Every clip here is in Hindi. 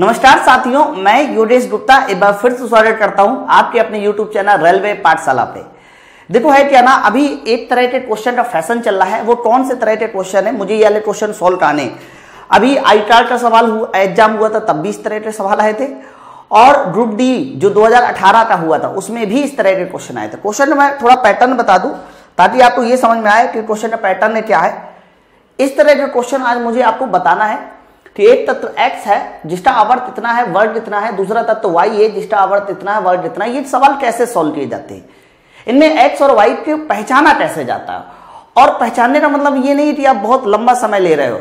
नमस्कार साथियों, मैं योगेश गुप्ता एक बार फिर से स्वागत करता हूँ आपके अपने यूट्यूब चैनल रेलवे पाठशाला पे। देखो है क्या ना, अभी एक तरह के क्वेश्चन का फ़ैशन चल रहा है। वो कौन से तरह के क्वेश्चन है? मुझे ये वाले क्वेश्चन सॉल्व कराने अभी आई का सवाल हुआ एग्ज़ाम हुआ था, तब भी इस तरह के सवाल आए थे। और ग्रुप डी जो 2018 का हुआ था, उसमें भी इस तरह के क्वेश्चन आए थे। क्वेश्चन मैं थोड़ा पैटर्न बता दूँ, ताकि आपको ये समझ में आए कि क्वेश्चन का पैटर्न क्या है। इस तरह के क्वेश्चन आज मुझे आपको बताना है। कि एक तत्व x है, जिसका आवर्त इतना है, वर्ग इतना है, दूसरा तत्व y है, जिसका आवर्त इतना है, वर्ग इतना है, ये सवाल कैसे सॉल्व किए जाते हैं? इनमें x और y को पहचाना कैसे जाता है? और पहचानने का मतलब ये नहीं कि आप बहुत लंबा समय ले रहे हो।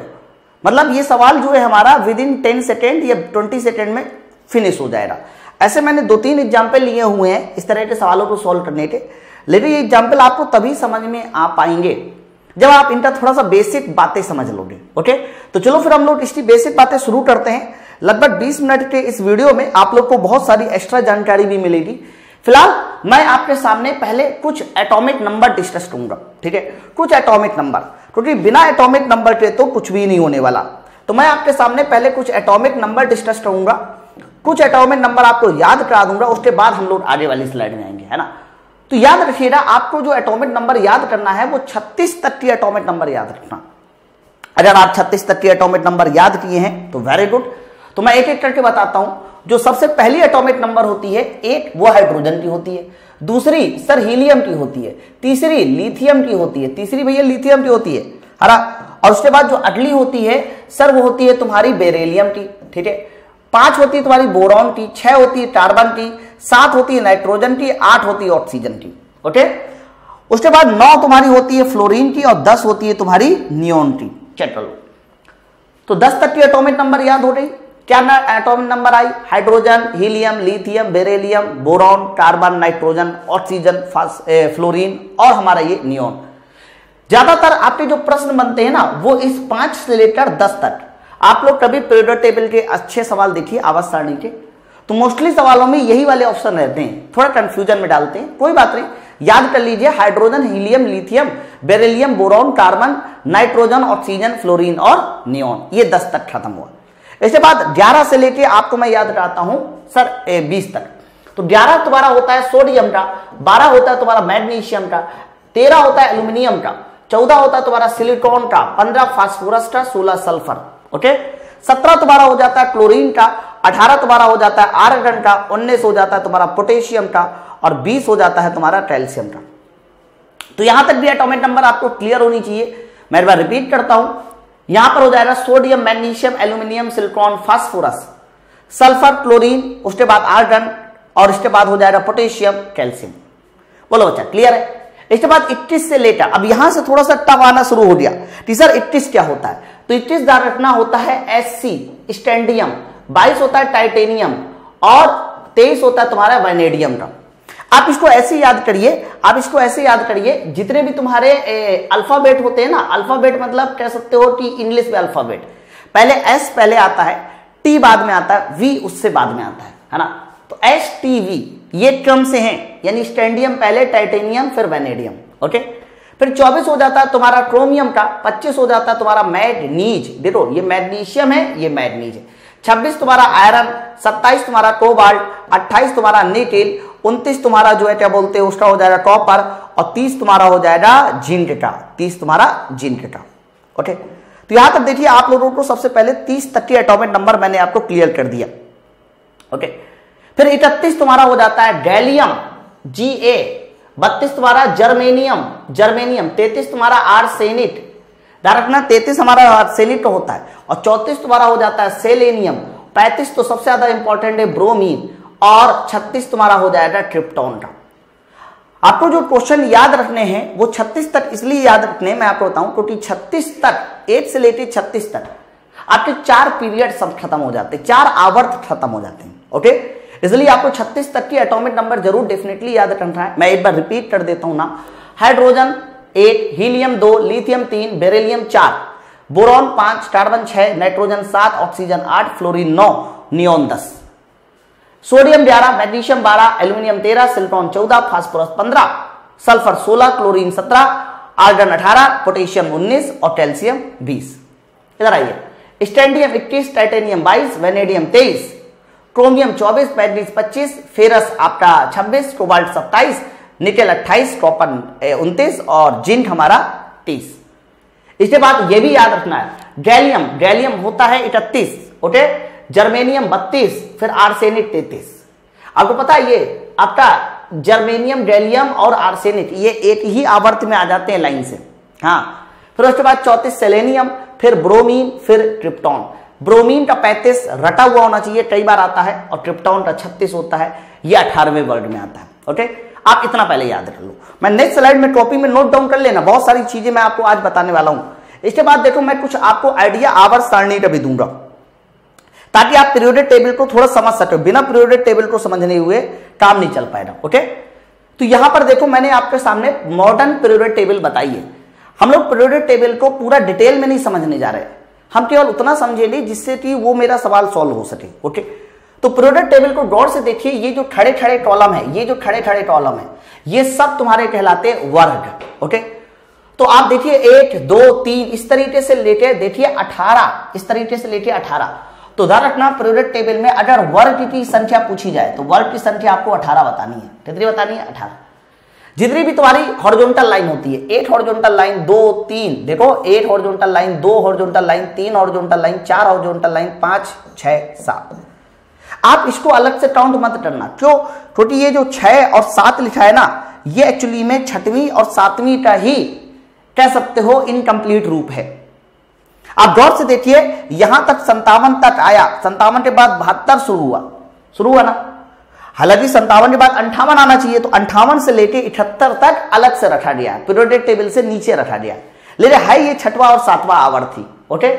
मतलब ये सवाल जो है हमारा विद इन टेन सेकेंड या ट्वेंटी सेकेंड में फिनिश हो जाएगा। ऐसे मैंने दो तीन एग्ज़ाम्पल लिए हुए हैं, इस तरह के सवालों को सॉल्व करने के। लेकिन ये एग्ज़ाम्पल आपको तभी समझ में आ पाएँगे जब आप इनका थोड़ा सा बेसिक बातें समझ लोगे ओके तो चलो फिर हम लोग इसकी बेसिक बातें शुरू करते हैं। लगभग 20 मिनट के इस वीडियो में आप लोग को बहुत सारी एक्स्ट्रा जानकारी भी मिलेगी। फ़िलहाल, मैं आपके सामने पहले कुछ एटॉमिक नंबर डिस्कस करूँगा, ठीक है? कुछ एटॉमिक नंबर क्योंकि बिना एटॉमिक नंबर के तो कुछ भी नहीं होने वाला। तो मैं आपके सामने पहले कुछ एटॉमिक नंबर डिस्कस करूँगा। कुछ एटॉमिक नंबर आपको याद करा दूँगा, उसके बाद हम लोग आगे वाली स्लाइड में आएँगे, है ना? तो याद रखिएगा, आपको जो एटॉमिक नंबर याद करना है, वो 36 तक की एटॉमिक नंबर याद रखना। अगर आप 36 तक की एटॉमिक नंबर याद किए हैं तो वेरी गुड तो मैं एक एक करके बताता हूँ, जो सबसे पहली एटॉमिक नंबर होती है, एक वो हाइड्रोजन की होती है, दूसरी सर हीलियम की होती है, तीसरी लिथियम की होती है, तीसरी भैया लिथियम की होती है हरा और उसके बाद जो अगली होती है, सर वो होती है तुम्हारी बेरेलियम की, ठीक है? पाँच होती है तुम्हारी बोरॉन की छह होती है कार्बन की सात होती है नाइट्रोजन की आठ होती है ऑक्सीजन की ओके? उसके बाद नौ तुम्हारी होती है फ्लोरीन की और दस होती है तुम्हारी नियोन की चलो। तो दस तक की एटॉमिक नंबर याद हो गई। क्या ना एटॉमिक नंबर आई? Hydrogen helium lithium beryllium boron carbon nitrogen oxygen fluorine और हमारा ये नियोन ज़्यादातर आपके जो प्रश्न बनते हैं ना, वो इस पाँच से लेकर दस तक। आप लोग कभी पीरियड टेबल के अच्छे सवाल देखिए, आवाज़ सारणी के। तो मोस्टली सवालों में यही वाले ऑप्शन रहते हैं। थोड़ा कंफ्यूजन में डालते हैं। कोई बात नहीं। याद कर लीजिए hydrogen helium lithium beryllium boron carbon nitrogen oxygen fluorine और नियोन ये दस तक खत्म हुआ। इसके बाद ग्यारह से लेके आपको मैं याद कराता हूँ, सर बीस तक। तो ग्यारह तुम्हारा होता है सोडियम का, बारह होता है तुम्हारा मैग्नीशियम का, तेरह होता है एल्यूमिनियम का, चौदह होता है तुम्हारा सिलिकॉन का, पंद्रह फास्फोरस का, सोलह सल्फ़र। ओके? सत्रह तुम्हारा हो जाता है क्लोरीन का, अठारह तुम्हारा हो जाता है आर्गन का, उन्नीस हो जाता है तुम्हारा पोटेशियम का, और बीस हो जाता है तुम्हारा कैल्शियम का। तो यहाँ तक भी एटॉमिक नंबर आपको क्लियर होनी चाहिए। मैं एक बार रिपीट करता हूँ। यहाँ पर हो जाएगा sodium magnesium aluminium silicon phosphorus sulphur chlorine उसके बाद आर्गन और इसके बाद हो जाएगा पोटेशियम कैल्शियम बोलो बच्चा क्लियर है? इसके बाद 21 से लेकर, अब यहाँ से थोड़ा सा टफ आना शुरू हो गया। टीचर 21 क्या होता है? तो 21 ध्यान रखना होता है एस सी स्टैंडियम, बाईस होता है टाइटेनियम, और तेईस होता है तुम्हारा वैनेडियम का आप इसको ऐसे याद करिए, आप इसको ऐसे याद करिए, जितने भी तुम्हारे अल्फ़ाबेट होते हैं ना अल्फ़ाबेट मतलब कह सकते हो कि इंग्लिश में अल्फ़ाबेट पहले एस पहले आता है टी बाद में आता है वी उससे बाद में आता है है ना? तो एस टी वी ये क्रम से हैं, यानी स्टैंडियम पहले, टाइटेनियम, फिर वेनेडियम, ओके? फिर 24 हो जाता है तुम्हारा क्रोमियम का 25 हो जाता है तुम्हारा मैडनीज देखो, ये मैग्नीशियम है, ये मैडनीज है। 26 तुम्हारा आयरन 27 तुम्हारा कोबाल्ट 28 तुम्हारा निकेल 29 तुम्हारा जो है, क्या बोलते हैं, उसका हो जाएगा कॉपर और 30 तुम्हारा हो जाएगा जिंक का 30 तुम्हारा जिंक का। ओके तो यहाँ तक देखिए, आप लोगों को सबसे पहले 30 तक के एटॉमिक नंबर मैंने आपको क्लियर कर दिया। ओके फिर इकतीस तुम्हारा हो जाता है गैलियम जी ए बत्तीस तुम्हारा जर्मेनियम जर्मेनियम, तैतीस तुम्हारा आर्सेनिट रखना, तैतीस हमारा आर्सेनिट होता है और चौतीस तुम्हारा हो जाता है सेलेनियम। पैंतीस तो सबसे ज़्यादा इंपॉर्टेंट है ब्रोमीन और छत्तीस तुम्हारा हो जाएगा ट्रिप्टोन का। आपको जो क्वेश्चन याद रखने हैं, वो 36 तक इसलिए याद रखने मैं आपको बताऊँ, क्योंकि 36 तक, एक से लेकर 36 तक आपके चार पीरियड सब खत्म हो जाते हैं, चार आवर्त खत्म हो जाते हैं, ओके? इसलिए आपको 36 तक की एटॉमिक नंबर ज़रूर डेफिनेटली याद रखना है। मैं एक बार रिपीट कर देता हूँ ना। हाइड्रोजन एक हीलियम दो लिथियम तीन बेरेलियम चार बोरॉन पाँच कार्बन छह नाइट्रोजन सात ऑक्सीजन आठ फ्लोरिन नौ नियोन दस। सोडियम ग्यारह मैग्नीशियम बारह एल्यूमिनियम तेरह सिलिकॉन चौदह फास्फोरस पंद्रह सल्फ़र सोलह क्लोरीन सत्रह आर्गन अठारह पोटेशियम उन्नीस, और कैल्शियम बीस। इधर आइए। Scandium 21 titanium 22 vanadium 23 chromium 24 manganese 25 ferrous आपका 26 कोबाल्ट 27 निकेल 28 कॉपर 29 और जिंक हमारा 30 इसके बाद ये भी याद रखना है। गैलियम गैलियम होता है इकतीस ओके? जर्मेनियम बत्तीस, फिर आर्सेनिक तैतीस। आपको पता है ये आपका जर्मेनियम, गैलियम और आर्सेनिक, ये एक ही आवर्त में आ जाते हैं लाइन से। हाँ फिर उसके बाद चौतीस सेलेनियम, फिर ब्रोमीन, फिर ट्रिप्टॉन। ब्रोमीन का 35 रटा हुआ होना चाहिए, कई बार आता है, और ट्रिप्टॉन का 36 होता है, ये अठारहवें वर्ड में आता है ओके आप इतना पहले याद रख लो। मैं नेक्स्ट स्लाइड में कॉपी में नोट डाउन कर लेना, बहुत सारी चीज़ें मैं आपको आज बताने वाला हूँ। इसके बाद देखो, मैं कुछ आपको आइडिया आवर सारणी का भी दूँगा, ताकि आप पीरियोडिक टेबल को थोड़ा समझ सके। बिना पीरियोडिक टेबल को समझने हुए काम नहीं चल पाएगा ओके तो यहाँ पर देखो, मैंने आपके सामने मॉडर्न पीरियोडिक टेबल बताई है। हम लोग पीरियोडिक टेबल को पूरा डिटेल में नहीं समझने जा रहे। हम केवल उतना समझेंगे जिससे कि वो मेरा सवाल सॉल्व हो सके ओके तो प्रोडक्ट टेबल को गौर से देखिए, ये जो खड़े खड़े कॉलम है, ये जो खड़े खड़े कॉलम है, ये सब तुम्हारे कहलाते वर्ग ओके तो आप देखिए, एक, दो, तीन, इस तरीके से लेके, देखिए, अठारह, इस तरीके से लेके अठारह। तो ध्यान रखना प्रोडक्ट टेबल में अगर वर्ग की संख्या पूछी जाए तो वर्ग की संख्या आपको अठारह बतानी है। कितनी बतानी है? अठारह। जितनी भी तुम्हारी हॉरिजॉन्टल लाइन होती है एट हॉरिजॉन्टल लाइन दो, तीन, देखो एट हॉरिजॉन्टल लाइन दो हॉरिजॉन्टल लाइन तीन हॉरिजॉन्टल लाइन चार हॉरिजॉन्टल लाइन पाँच, छह, सात। आप इसको अलग से काउंट मत करना। क्यों? क्योंकि ये जो छह और सात लिखा है ना, ये एक्चुअली में छठवीं और सातवीं का ही कह सकते हो इनकम्प्लीट रूप है। आप गौर से देखिए, यहाँ तक संतावन तक आया। संतावन के बाद बहत्तर शुरू हुआ। शुरू हुआ ना? हालाँकि संतावन के बाद अंठावन आना चाहिए तो अंठावन से लेके इकहत्तर तक अलग से रखा गया। पीरियोडिक टेबल से नीचे रखा गया। लेकिन है ये छठवा और सातवां आवर्त थी ओके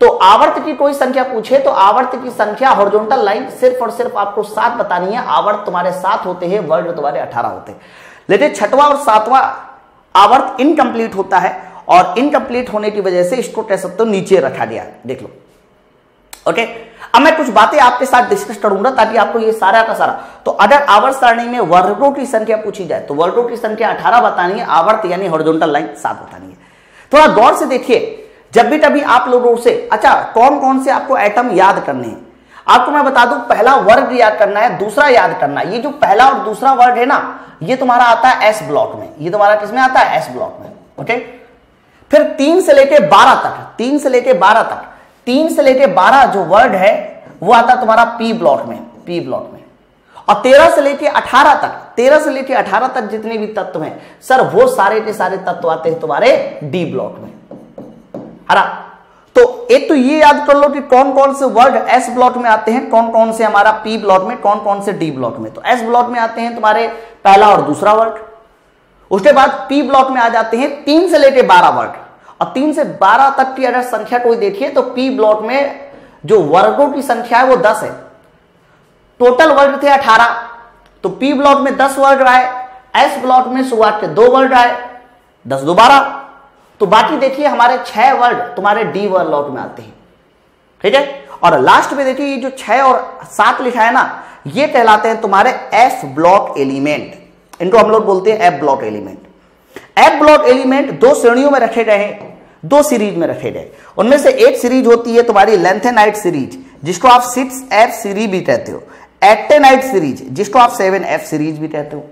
तो आवर्त की कोई संख्या पूछे तो आवर्त की संख्या हॉरिजॉन्टल लाइन सिर्फ़ और सिर्फ़ आपको सात बतानी है। आवर्त तुम्हारे सात होते हैं, वर्ड तुम्हारे अठारह होते हैं। लेकिन छठवा और सातवां आवर्त इनकम्प्लीट होता है और इनकम्प्लीट होने की वजह से इसको कह सकते हो नीचे रखा गया। देख लो ओके अब मैं कुछ बातें आपके साथ डिस्कस करूँगा ताकि आपको ये सारा का सारा। तो अगर आवर्त सारणी में वर्गों की संख्या पूछी जाए तो वर्गों की संख्या अठारह बतानी है, आवर्त यानी हॉरिजॉन्टल लाइन सात बतानी है। थोड़ा गौर से देखिए, जब भी कभी आप लोगों से अच्छा कौन कौन से आपको एटम याद करने हैं? आपको मैं बता दूँ, पहला वर्ग याद करना है, दूसरा याद करना है। ये जो पहला और दूसरा वर्ग है ना, ये तुम्हारा आता है एस ब्लॉक में। ये तुम्हारा किसमें आता है? एस ब्लॉक में। ओके फिर तीन से लेके बारह तक, तीन से लेके बारह तक। तीन से लेके बारह जो वर्ड है, वो आता तुम्हारा पी ब्लॉक में पी ब्लॉक में। और तेरह से लेके अठारह तक, तेरह से लेके अठारह तक जितने भी तत्व हैं, सर, वो सारे के सारे तत्व आते हैं तुम्हारे डी ब्लॉक में। हरा? तो एक तो ये याद कर लो कि कौन कौन से वर्ड एस ब्लॉक में आते हैं कौन कौन से हमारा पी ब्लॉक में कौन कौन से डी ब्लॉक में। तो एस ब्लॉक में आते हैं तुम्हारे पहला और दूसरा वर्ड उसके बाद पी ब्लॉक में आ जाते हैं तीन से लेके बारह वर्ड और तीन से बारह तक की अगर संख्या कोई देखिए तो पी ब्लॉक में जो वर्गों की संख्या है वो दस है। टोटल वर्ग थे अठारह। तो पी ब्लॉक में दस वर्ग आए, एस ब्लॉक में शुरुआत के दो वर्ग आए, दस दोबारा। तो बाकी देखिए, हमारे छह वर्ड तुम्हारे डी वर्ड में आते हैं। ठीक है? और लास्ट में देखिए, ये जो छह और सात लिखा है ना, ये कहलाते हैं तुम्हारे एफ़ ब्लॉक एलिमेंट। इनको हम लोग बोलते हैं F block element. F block element दो श्रेणियों में रखे गए हैं, दो सीरीज़ में रखे गए। उनमें से एक सीरीज़ होती है तुम्हारी लेंथेनाइट सीरीज़ जिसको आप सिक्स एफ़ सीरीज़ भी कहते हो। एक्टेनाइट सीरीज़ जिसको आप सेवन एफ़ सीरीज़ भी कहते हो।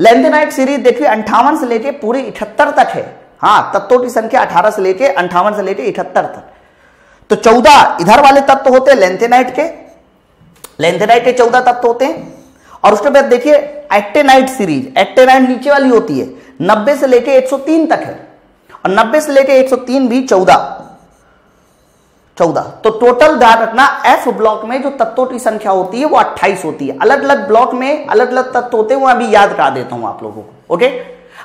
लेंथेनाइट सीरीज़ देखिए, अंठावन से लेके पूरे इकहत्तर तक है। हाँ तत्वों की संख्या अठारह से लेके अंठावन से लेके इकहत्तर तक। तो चौदह इधर वाले तत्व होते हैं लेंथेनाइट के। लेंथेनाइट के चौदह तत्व होते हैं। और उसके बाद देखिए एक्टेनाइट सीरीज़ एक्टेनाइट नीचे वाली होती है। नब्बे से लेके 103 तक है। और 90 से लेके 103 भी 14 14 तो टोटल ध्यान रखना एफ़ ब्लॉक में जो तत्वों की संख्या होती है, वो 28 होती है। अलग अलग ब्लॉक में अलग अलग तत्व होते हैं, वो अभी याद करा देता हूँ आप लोगों को। ओके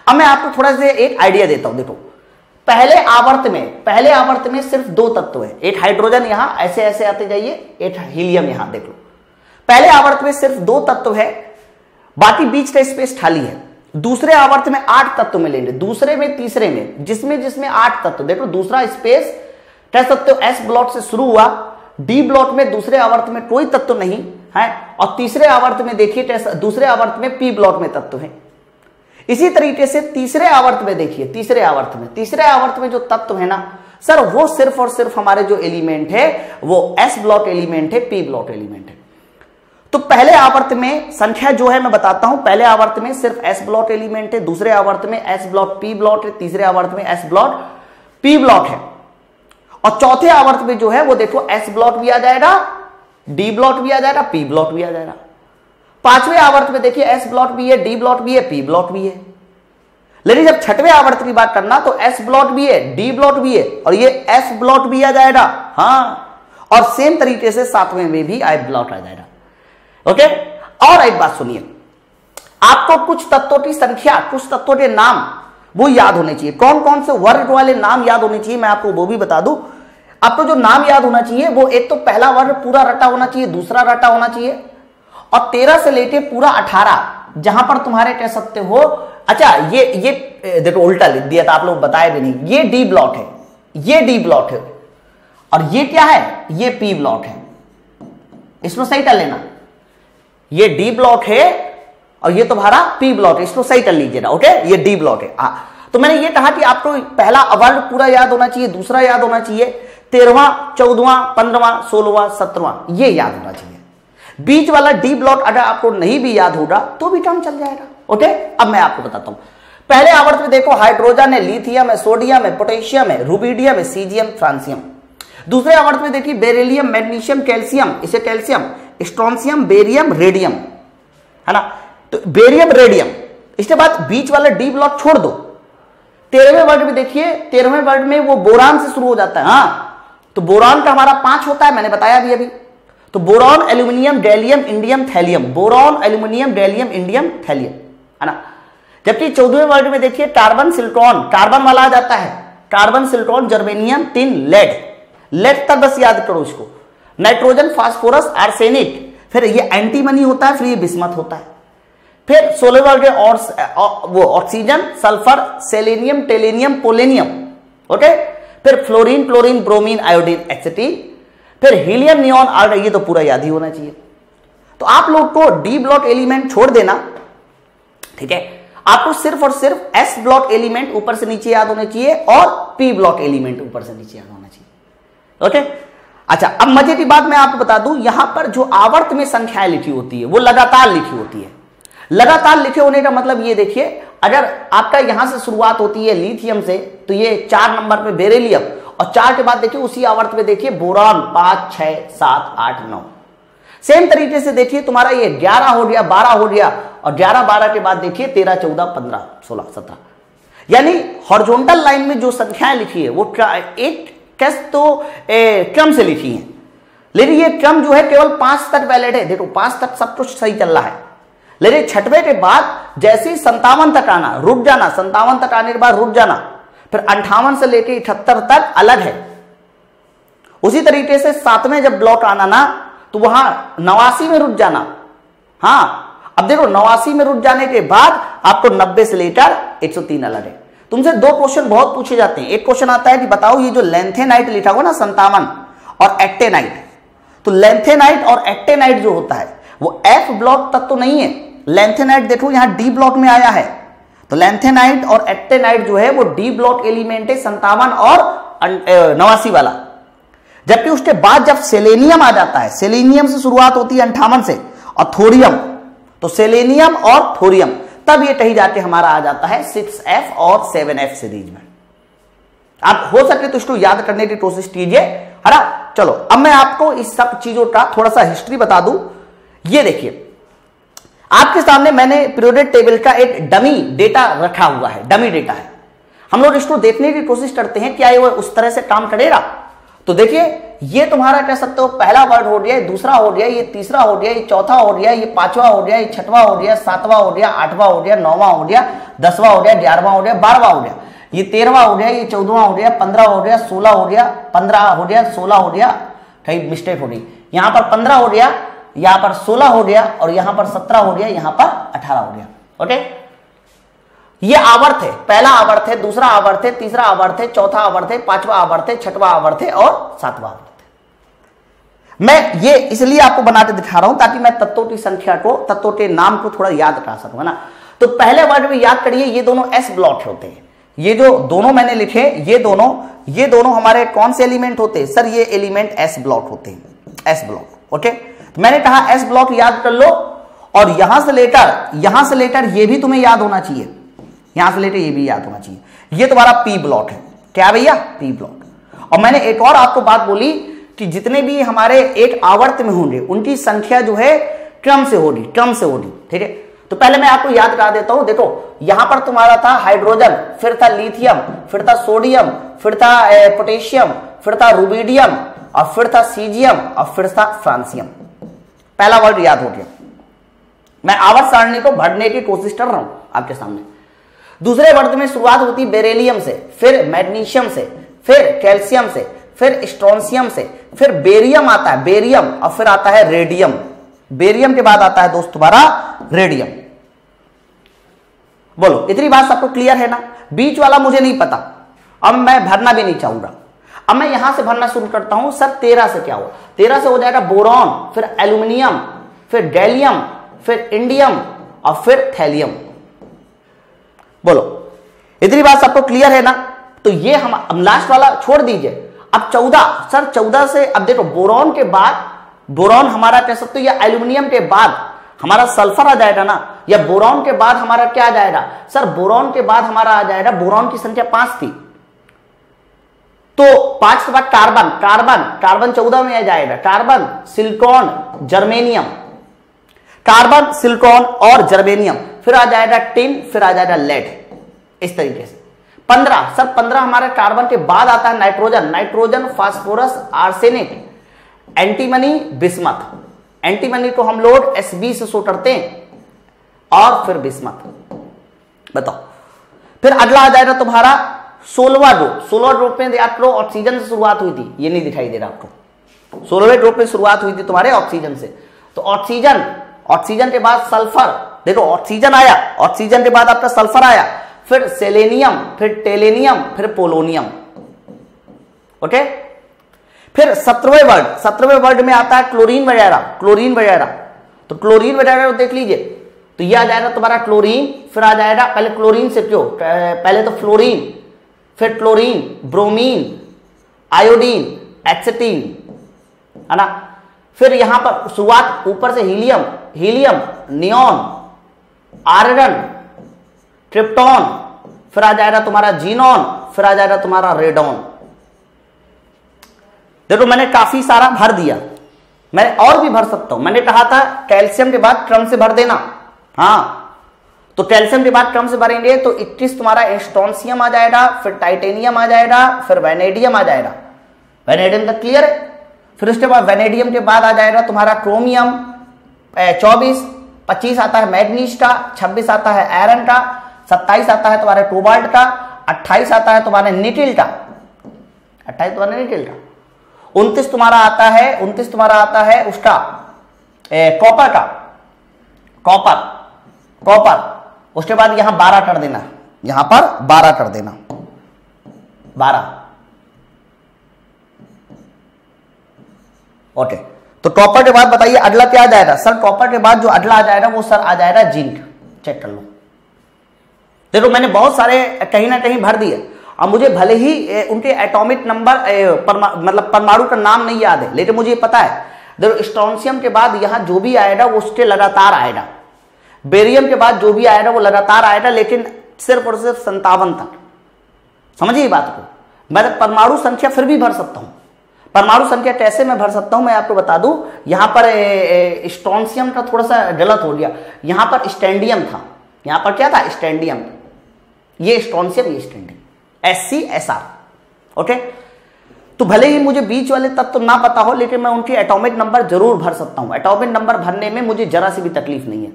अब मैं आपको थोड़ा सा एक आइडिया देता हूँ। देखो, पहले आवर्त में, पहले आवर्त में सिर्फ़ दो तत्व है। एक हाइड्रोजन यहाँ, ऐसे ऐसे आते जाइए। एक हीलियम यहाँ, देख लो। पहले आवर्त में सिर्फ़ दो तत्व है, बाकी बीच का स्पेस खाली है। दूसरे आवर्त में आठ तत्व मिलेंगे। दूसरे में, तीसरे में। जिसमें जिसमें आठ तत्व। देखो, दूसरा स्पेस कह सकते हो एस ब्लॉक से शुरू हुआ। डी ब्लॉक में दूसरे आवर्त में कोई तत्व नहीं, है। और तीसरे आवर्त में देखिए दूसरे आवर्त में पी ब्लॉक में तत्व है। इसी तरीके से तीसरे आवर्त में देखिए, तीसरे आवर्त में। तीसरे आवर्त में जो तत्व है ना, सर, वो सिर्फ़ और सिर्फ़ हमारे जो एलिमेंट है, वो एस ब्लॉक एलिमेंट है पी ब्लॉक एलिमेंट है। तो पहले आवर्त में संख्या जो है मैं बताता हूँ, पहले आवर्त में सिर्फ़ एस ब्लॉक एलिमेंट है, दूसरे आवर्त में एस ब्लॉक पी ब्लॉक है, तीसरे आवर्त में एस ब्लॉक पी ब्लॉक है। और चौथे आवर्त में जो है, वो देखो एस ब्लॉक भी आ जाएगा डी ब्लॉक भी आ जाएगा पी ब्लॉक भी आ जाएगा। पाँचवें आवर्त में देखिए एस ब्लॉक भी है डी ब्लॉक भी है पी ब्लॉक भी है। लेकिन जब छठवें आवर्त की बात करना तो एस ब्लॉक भी है डी ब्लॉक भी है, और ये एस ब्लॉक भी आ जाएगा। हाँ और सेम तरीके से सातवें में भी आई ब्लॉक आ जाएगा। ओके और एक बात सुनिए। आपको कुछ तत्वों की संख्या, कुछ तत्वों के नाम, वो याद होने चाहिए। कौन कौन से वर्ग वाले नाम याद होने चाहिए, मैं आपको वो भी बता दूँ। आपको जो नाम याद होना चाहिए, वो एक तो पहला वर्ग पूरा रटा होना चाहिए, दूसरा रटा होना चाहिए। और तेरह से लेके पूरा अठारह, जहाँ पर तुम्हारे कह सकते हो अच्छा ये ये, देखो, उल्टा लिख दिया था, आप लोग बताए भी नहीं। ये डी ब्लॉक है, ये डी ब्लॉक है। और ये क्या है? ये पी ब्लॉक है। इसमें सही कर लेना। ये डी ब्लॉक है और ये तुम्हारा पी ब्लॉक है इसको सही कर लीजिए ना ओके ये डी ब्लॉक है। आ, तो मैंने ये कहा कि आपको पहला अवर्ड पूरा याद होना चाहिए दूसरा याद होना चाहिए तेरहवा चौदवा पंद्रवा सोलहवा सत्रवा ये याद होना चाहिए। बीच वाला डी ब्लॉक अगर आपको नहीं भी याद होगा तो भी काम चल जाएगा ओके अब मैं आपको बताता हूँ। पहले आवर्त में देखो हाइड्रोजन है लिथियम है सोडियम है पोटेशियम है रूबीडियम है सीजियम फ्रांसियम। दूसरे आवर्त में देखिए बेरिलियम मैग्नीशियम कैल्सियम इसे कैल्शियम स्ट्रॉन्सियम बेरियम, रेडियम। है ना? तो बेरियम, रेडियम। इसके बाद बीच वाला डी ब्लॉक छोड़ दो। तेरहवें वर्ड में देखिए, तेरहवें वर्ड में वो बोरान से शुरू हो जाता है। हाँ। तो बोरान का हमारा पाँच होता है, मैंने बताया अभी अभी। तो boron, aluminium, gallium, indium, thallium. Boron, aluminium, gallium, indium, thallium. है ना? जबकि चौदहवें वर्ड में देखिए, कार्बन सिल्ट्रॉन कार्बन वाला आ जाता है। कार्बन सिल्ट्रॉन जर्मेनियम तीन लेड लेड तक बस याद करो इसको। Nitrogen, phosphorus, arsenic. फिर ये एंटीमनी होता है, फिर ये बिस्मत होता है। फिर वर्ग और वो oxygen sulphur selenium tellurium polonium okay फिर fluorine chlorine bromine iodine astatine फिर हीलियम नियॉन आर्गन ये तो पूरा याद ही होना चाहिए। तो आप लोग को डी ब्लॉक एलिमेंट छोड़ देना, ठीक है? आपको सिर्फ़ और सिर्फ़ एस ब्लॉक एलिमेंट ऊपर से नीचे याद होने चाहिए और पी ब्लॉक एलिमेंट ऊपर से नीचे याद होना चाहिए ओके अच्छा अब मज़े की बात मैं आपको बता दूँ, यहाँ पर जो आवर्त में संख्याएँ लिखी होती है, वो लगातार लिखी होती है। लगातार लिखे होने का मतलब ये देखिए, अगर आपका यहाँ से शुरुआत होती है लिथियम से तो ये चार नंबर पे बेरेलियम, और चार के बाद देखिए, उसी आवर्त में देखिए, बोरान, पाँच, छह, सात, आठ, नौ। सेम तरीके से देखिए, तुम्हारा ये ग्यारह हो गया, बारह हो गया, और ग्यारह, बारह के बाद देखिए, तेरह, चौदह, पंद्रह, सोलह, सत्रह। यानी हॉर्जोंटल लाइन में जो संख्याएँ लिखी है, वो एक कैस तो क्रम से लिखी है लेकिन ये क्रम जो है केवल पाँच तक वैलिड है। देखो, पाँच तक सब कुछ सही चल रहा है। लेकिन छठवे के बाद जैसे ही संतावन तक आना, रुक जाना संतावन तक आने के बाद रुक जाना, फिर अंठावन से लेकर इकहत्तर तक अलग है। उसी तरीके से सातवें जब ब्लॉक आना ना तो वहाँ नवासी में रुक जाना। हाँ अब देखो, नवासी में रुक जाने के बाद आपको नब्बे से लेकर 103 अलग है। तुमसे दो क्वेश्चन बहुत पूछे जाते हैं। एक क्वेश्चन आता है कि बताओ ये जो लेंथेनाइट लिखा हुआ ना, संतावन और एक्टेनाइट तो लेंथेनाइट और एक्टेनाइट जो होता है, वो एफ़ ब्लॉक तक तो नहीं है। लेंथेनाइट देखो, यहाँ डी ब्लॉक में आया है। तो लेंथेनाइट और एक्टेनाइट जो है, वो डी ब्लॉक एलिमेंट है संतावन और नवासी वाला। जबकि उसके बाद जब सेलेनियम आ जाता है सेलेनियम से शुरुआत होती है अंठावन से, और थोरियम तो सेलेनियम और थोरियम तब ये कही जाके हमारा आ जाता है सिक्स एफ़ और सेवन एफ़ सीरीज़ में। आप हो सके तो इसको याद करने की कोशिश कीजिए। है चलो, अब मैं आपको इस सब चीज़ों का थोड़ा सा हिस्ट्री बता दूँ। ये देखिए, आपके सामने मैंने पीरियोडिक टेबल का एक डमी डेटा रखा हुआ है डमी डेटा है। हम लोग इसको देखने की कोशिश करते हैं, क्या ये उस तरह से काम करेगा? तो देखिए ये तुम्हारा कह सकते हो पहला वर्ड हो गया दूसरा हो गया ये तीसरा हो गया ये चौथा हो गया ये पांचवा हो गया ये छठवा हो गया सातवा हो गया आठवा हो गया नौवा हो गया दसवां हो गया ग्यारहवा हो गया बारहवा हो गया ये तेरहवा हो गया ये चौदहवा हो गया पंद्रह हो गया सोलह हो गया पंद्रह हो गया सोलह हो गया कहीं मिस्टेक हो गई यहाँ पर पंद्रह हो गया यहाँ पर 16 हो गया और यहाँ पर 17 हो गया यहाँ पर 18 हो गया ओके ये आवर्त है। पहला आवर्त है, दूसरा आवर्त है, तीसरा आवर्त है, चौथा आवर्त है, पांचवा आवर्त है, छठवा आवर्त है और सातवा आवर्त है। मैं ये इसलिए आपको बनाते दिखा रहा हूँ ताकि मैं तत्वों की संख्या को, तत्वों के नाम को थोड़ा याद कर सकूँ, है ना? तो पहले वर्ड में याद करिए, ये दोनों एस ब्लॉट होते हैं। ये जो दोनों मैंने लिखे, ये दोनों ये दोनों हमारे कौन से एलिमेंट होते हैं? सर, ये एलिमेंट एस ब्लॉक होते हैं। एस ब्लॉक ओके तो मैंने कहा एस ब्लॉक याद कर लो और यहाँ से लेटर यहाँ से लेटर ये भी तुम्हें याद होना चाहिए। यहाँ से लेटर ये भी याद होना चाहिए। ये तुम्हारा पी ब्लॉक है। क्या भैया? पी ब्लॉक और मैंने एक और आपको बात बोली कि जितने भी हमारे एक आवर्त में होंगे, उनकी संख्या जो है क्रम से होगी, क्रम से होगी, ठीक है? तो पहले मैं आपको याद करा देता हूँ। देखो, यहाँ पर तुम्हारा था हाइड्रोजन फिर था लिथियम फिर था सोडियम फिर था पोटेशियम फिर था रूबीडियम और फिर था सीजियम और फिर था फ्रांसियम पहला वर्ड याद हो गया। मैं आवर्त सारणी को भरने की कोशिश कर रहा हूँ आपके सामने। दूसरे वर्ग में शुरुआत होती बेरेलियम से, फिर मैग्नीशियम से, फिर कैल्शियम से, फिर स्ट्रोंसियम से, फिर बेरियम आता है, बेरियम, और फिर आता है रेडियम। बेरियम के बाद आता है दोस्त तुम्हारा रेडियम। बोलो, इतनी बात सबको क्लियर है ना? बीच वाला मुझे नहीं पता। अब मैं भरना भी नहीं चाहूँगा। अब मैं यहाँ से भरना शुरू करता हूँ, सर, तेरह से क्या हो तेरह से हो जाएगा बोरॉन, फिर एल्यूमिनियम, फिर गैलियम, फिर इंडियम, और फिर थैलियम। बोलो। इतनी बात सबको क्लियर है ना? तो ये हम लास्ट वाला छोड़ दीजिए। अब चौदह, सर चौदह से, अब देखो बोरॉन के बाद बोरॉन हमारा कह सकते हो या एल्यूमिनियम के बाद हमारा सल्फ़र आ जाएगा ना? या बोरॉन के बाद हमारा क्या आ जाएगा? सर बोरॉन के बाद हमारा आ जाएगा बोरॉन की संख्या पाँच थी। तो पाँच के बाद कार्बन कार्बन कार्बन चौदह में आ जाएगा। Carbon silicon germanium carbon silicon और जर्मेनियम फिर आ जाएगा टिन, फिर आ जाएगा लेड इस तरीके से। पंद्रह, सर, पंद्रह हमारे कार्बन के बाद आता है nitrogen nitrogen phosphorus arsenic antimony bismuth antimony को हम लोग एस बी से शो करते हैं और फिर बिस्मथ बताओ। फिर अगला आ जाएगा तुम्हारा सोलवा ग्रुप सोलवा ग्रुप में याद करो ऑक्सीजन से शुरुआत हुई थी। ये नहीं दिखाई दे रहा आपको। सोलहवें ग्रुप में शुरुआत हुई थी तुम्हारे ऑक्सीजन से। तो ऑक्सीजन ऑक्सीजन के बाद सल्फ़र देखो ऑक्सीजन आया। ऑक्सीजन के बाद आपका सल्फ़र आया। फिर सेलेनियम फिर टेलेनियम फिर पोलोनियम ओके फिर सत्रहवें वर्ड सत्रहवें वर्ड में आता है क्लोरीन वगैरह क्लोरीन वगैरह। तो क्लोरीन वगैरह देख लीजिए। तो यह आ जाएगा तुम्हारा क्लोरीन फिर आ जाएगा पहले क्लोरीन से क्यों पहले तो फ्लोरीन फिर क्लोरीन ब्रोमीन आयोडीन एक्सेटीन है ना? फिर यहाँ पर शुरुआत ऊपर से helium helium neon argon, krypton, फिर आ जाएगा तुम्हारा जीनोन, फिर आ जाएगा तुम्हारा रेडोन। देखो, मैंने काफ़ी सारा भर दिया। मैं और भी भर सकता हूँ। मैंने कहा था, कैल्शियम के बाद ट्रम से भर देना। हाँ। तो कैल्शियम के बाद ट्रम से भरेंगे तो 21 तुम्हारा एस्टोनसियम आ जाएगा, फिर टाइटेनियम आ जाएगा, फिर वेनेडियम आ जाएगा। वेनेडियम तक क्लियर है? फिर उसके बाद वेनेडियम के बाद आ जाएगा तुम्हारा क्रोमियम चौबीस पच्चीस आता है मैग्नीस का, छब्बीस आता है आयरन का, सत्ताईस आता है तुम्हारे कोबाल्ट का, अट्ठाईस आता है तुम्हारे निटिल का। अट्ठाईस तुम्हारे निटिल का। उनतीस तुम्हारा आता है, उनतीस तुम्हारा आता है उसका कॉपर का। Copper copper. उसके बाद यहाँ बारह कर देना। यहाँ पर बारह कर देना। बारह। ओके। तो कॉपर के बाद बताइए अगला क्या आ जाएगा? सर कॉपर के बाद जो अगला आ जाएगा वो सर आ जाएगा जिंक। चेक कर लो। देखो मैंने बहुत सारे कहीं ना कहीं भर दिए। और मुझे भले ही उनके एटॉमिक नंबर परमा, मतलब परमाणु का नाम नहीं याद है लेकिन मुझे पता है। देखो स्ट्रॉन्सियम के बाद यहाँ जो भी आएगा वो उसके लगातार आएगा। बेरियम के बाद जो भी आएगा वो लगातार आएगा लेकिन सिर्फ़ और सिर्फ़ संतावन तक। समझिए बात को। मैं तो परमाणु संख्या फिर भी भर सकता हूँ। परमाणु संख्या कैसे मैं भर सकता हूँ, मैं आपको बता दूँ। यहाँ पर स्ट्रॉन्सियम का थोड़ा सा गलत हो गया यहाँ पर स्टैंडियम था। यहाँ पर क्या था? स्टैंडियम ये स्ट्रॉन्सियम, ये स्टैंडियम। S C S R okay तो भले ही मुझे बीच वाले तत्व तो ना पता हो, लेकिन मैं उनकी एटॉमिक नंबर ज़रूर भर सकता हूँ। एटॉमिक नंबर भरने में मुझे जरा सी भी तकलीफ़ नहीं है।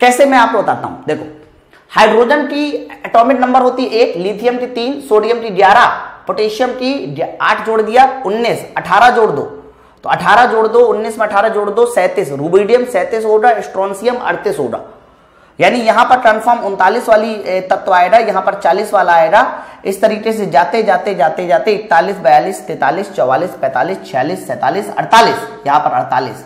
कैसे मैं आपको बताता हूँ? देखो हाइड्रोजन की एटॉमिक नंबर होती है एक लिथियम की तीन सोडियम की ग्यारह पोटेशियम की आठ जोड़ दिया, उन्नीस, अठारह जोड़ दो। तो अठारह जोड़ दो, उन्नीस में अठारह जोड़ दो, सैंतीस। रूबीडियम सैंतीस होगा स्ट्रोनसियम अड़तीस होगा यानी यहाँ पर कन्फर्म उनतालीस वाली तत्व आएगा, यहाँ पर चालीस वाला आएगा। इस तरीके से जाते जाते जाते जाते इकतालीस, बयालीस, तैतालीस, चौवालीस, पैंतालीस, छियालीस, सैतालीस, अड़तालीस। यहाँ पर अड़तालीस।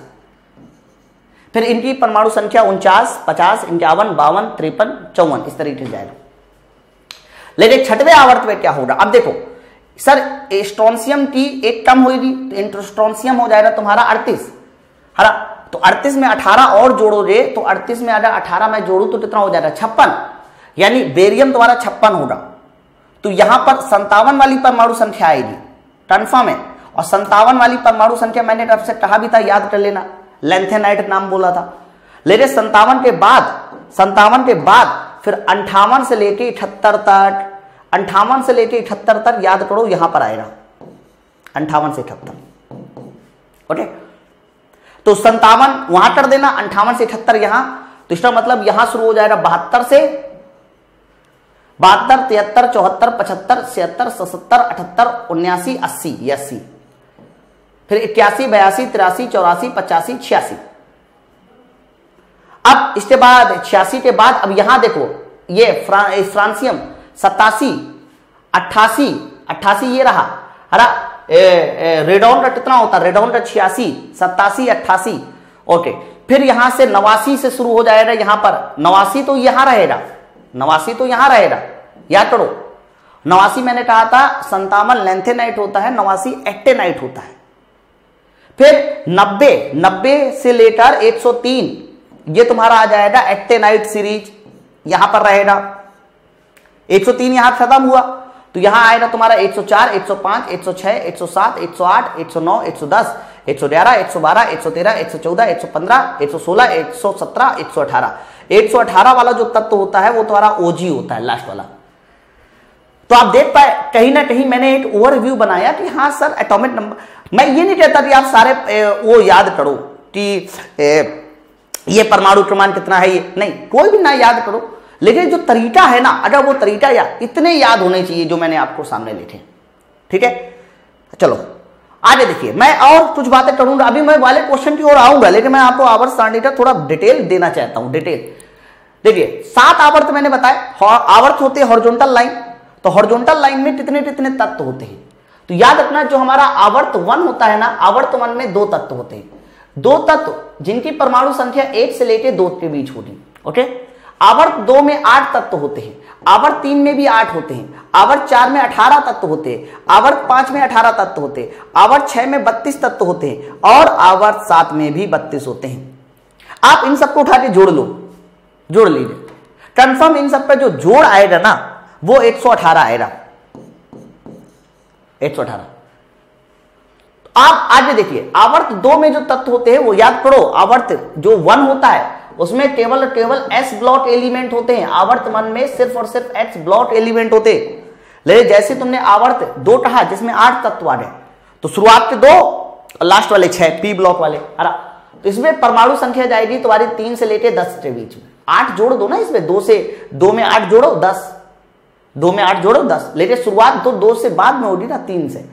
फिर इनकी परमाणु संख्या उनचास, पचास, इक्यावन, बावन, तिरपन, चौवन। इस तरीके से जाएगा लेकिन छठवें आवर्त में क्या होगा? अब देखो सर स्ट्रॉन्सियम की एक कम होगी तो इंट्रोस्ट्रॉन्सियम हो जाएगा तुम्हारा अड़तीस। हरा तो अड़तीस में अठारह और जोड़ोगे तो अड़तीस में अगर अठारह, में जोड़ू तो कितना हो जाएगा? छप्पन। यानी बेरियम तुम्हारा छप्पन होगा। तो यहाँ पर संतावन वाली परमाणु संख्या आएगी। कन्फर्म है? और संतावन वाली परमाणु संख्या मैंने आपसे कहा भी था, याद कर लेना। लेंथेनाइट नाम बोला था। लेकिन संतावन के बाद संतावन के बाद, फिर अंठावन से लेके इकहत्तर तक अंठावन से लेके इकहत्तर तक याद करो यहाँ पर आएगा। अंठावन से इकहत्तर। ओके? तो संतावन वहाँ कर देना अंठावन से इकहत्तर यहाँ। तो इसका मतलब यहाँ शुरू हो जाएगा बहत्तर से। बहत्तर तिहत्तर चौहत्तर पचहत्तर छिहत्तर सतहत्तर अठहत्तर उन्यासी अस्सी अस्सी फिर इक्यासी बयासी तिरासी चौरासी पचासी छियासी। अब इसके बाद छियासी के बाद अब यहाँ देखो ये फ्रा, फ्रांसियम सतासी अट्ठासी अट्ठासी ये रहा। हरा रेडॉन का कितना होता? रेडॉन का छियासी, सत्तासी, अट्ठासी। ओके फिर यहाँ से नवासी से शुरू हो जाएगा यहाँ पर। नवासी तो यहाँ रहेगा। नवासी तो यहाँ रहेगा। याद करो, नवासी मैंने कहा था, संतावन लेंथेनाइट होता है, नवासी एक्टेनाइट होता है। फिर नब्बे नब्बे से लेकर 103 ये तुम्हारा आ जाएगा एक्टेनाइट सीरीज़ यहाँ पर रहेगा। 103 यहाँ खत्म हुआ तो यहाँ आएगा तुम्हारा 104, 105, 106, 107, 108, 109, 110, 111, 112, 113, 114, 115, 116, 117, 118 118 वाला जो तत्व होता है वो तुम्हारा ओजी होता है लास्ट वाला तो आप देख पाए कहीं ना कहीं मैंने एक ओवरव्यू बनाया कि हाँ सर एटॉमिक नंबर मैं ये नहीं कहता कि आप सारे वो याद करो कि ये परमाणु क्रमांक कितना है ये नहीं कोई भी ना याद करो लेकिन जो तरीका है ना, अगर वो तरीका या इतने याद होने चाहिए जो मैंने आपको सामने लिखे ठीक है? चलो, आगे देखिए, मैं और कुछ बातें करूँगा। अभी मैं वाले क्वेश्चन की ओर आऊँगा, लेकिन मैं आपको आवर्त सारणी का थोड़ा डिटेल देना चाहता हूँ डिटेल देखिए, सात आवर्त मैंने बताया आवर्त होते हैं हॉर्जोंटल लाइन तो हॉर्जोंटल लाइन में कितने कितने तत्व होते हैं? तो याद रखना, जो हमारा आवर्त वन होता है ना, आवर्त वन में दो तत्व होते हैं। दो तत्व, जिनकी परमाणु संख्या एक से लेकर दो के बीच होगी ओके? आवर्त दो में आठ तत्व होते हैं, आवर्त तीन में भी आठ होते हैं, आवर्त चार में अठारह तत्व होते हैं, आवर्त पाँच में अठारह तत्व होते हैं, आवर्त छह में बत्तीस तत्व होते हैं और आवर्त सात में भी बत्तीस होते हैं। आप इन सबको उठा के जोड़ लो, जोड़ लीजिए। कंफर्म इन सब पर जो जोड़ आएगा ना, वो 118 आएगा। 118 आप आगे देखिए, आवर्त दो में जो तत्व होते हैं, वो याद करो, आवर्त जो वन होता है उसमें केवल केवल एस ब्लॉक एलिमेंट होते हैं। आवर्त वन में सिर्फ़ और सिर्फ़ एच ब्लॉक एलिमेंट होते। लेकिन जैसे तुमने आवर्त दो कहा, जिसमें आठ तत्व आ गए तो शुरुआत के दो लास्ट वाले छह पी ब्लॉक वाले। अरा तो इसमें परमाणु संख्या जाएगी तुम्हारी तीन से लेके दस के बीच में। आठ जोड़ दो ना इसमें, दो से, दो में आठ जोड़ो, दस। दो में आठ जोड़ो, दस। लेकिन शुरुआत तो दो से बाद में होगी ना, तीन से।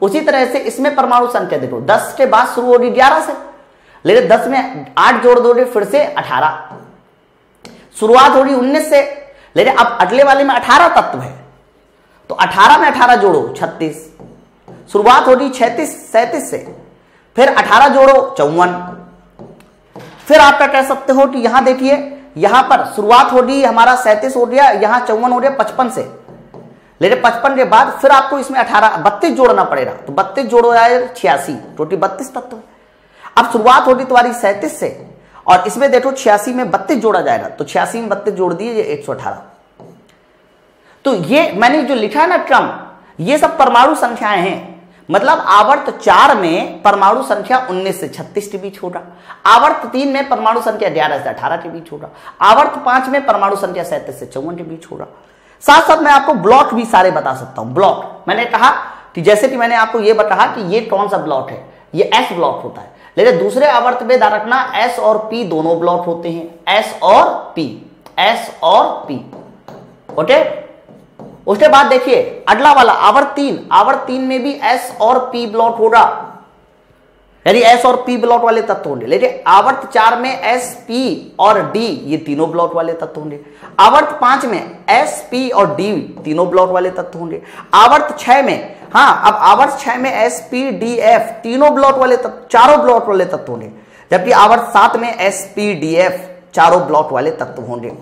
उसी तरह से इसमें परमाणु संख्या देखो, दस के बाद शुरू होगी ग्यारह से। लेकिन दस में आठ जोड़ दो फिर से अठारह। शुरुआत होगी उन्नीस से, लेकिन अब अगले वाले में अठारह तत्व है। तो अठारह में अठारह जोड़ो, छत्तीस। शुरुआत होगी छत्तीस, सैतीस से, फिर अठारह जोड़ो, चौवन। फिर आप क्या कह सकते हो कि यहाँ देखिए, यहाँ पर शुरुआत होगी, हमारा सैंतीस हो गया, यहाँ चौवन हो गया, पचपन से। लेकिन पचपन के बाद फिर आपको इसमें अठारह, बत्तीस जोड़ना पड़ेगा। तो बत्तीस जोड़ो छियासी टोटी बत्तीस तत्व अब शुरुआत होगी तुम्हारी सैंतीस से, और इसमें देखो छियासी में बत्तीस जोड़ा जाएगा। तो छियासी में बत्तीस जोड़ दिए, ये अठारह। तो ये मैंने जो लिखा है ना क्रम, ये सब परमाणु संख्याएँ हैं। मतलब आवर्त चार में परमाणु संख्या 19 से 36 के बीच होगा। आवर्त तीन में परमाणु संख्या ग्यारह से अठारह के बीच होगा। आवर्त पाँच में परमाणु संख्या सैंतीस से चौवन के बीच होगा। साथ साथ मैं आपको ब्लॉक भी सारे बता सकता हूँ। ब्लॉक, मैंने कहा कि जैसे कि मैंने आपको यह कहा कि ये कौन सा ब्लॉक है? ये एस ब्लॉक होता है। लेकिन दूसरे आवर्त में ध्यान रखना एस और पी दोनों ब्लॉट होते हैं। एस और पी एस और पी ओके उसके बाद देखिए, अगला वाला, आवर्त तीन। आवर्त तीन में भी एस और पी ब्लॉट होगा। यानी एस और पी ब्लॉट वाले तत्व होंगे। लेकिन आवर्त चार में एस पी और डी ये तीनों ब्लॉट वाले तत्व होंगे। आवर्त पाँच में एस पी और डी तीनों ब्लॉक वाले तत्व होंगे। आवर्त छह में हाँ अब आवर्त छह में एस पी डी एफ़ तीनों ब्लॉक वाले तत्व चारों ब्लॉक वाले तत्व होंगे जबकि आवर्त सात में एस पी डी एफ़ चारों ब्लॉक वाले तत्व होंगे।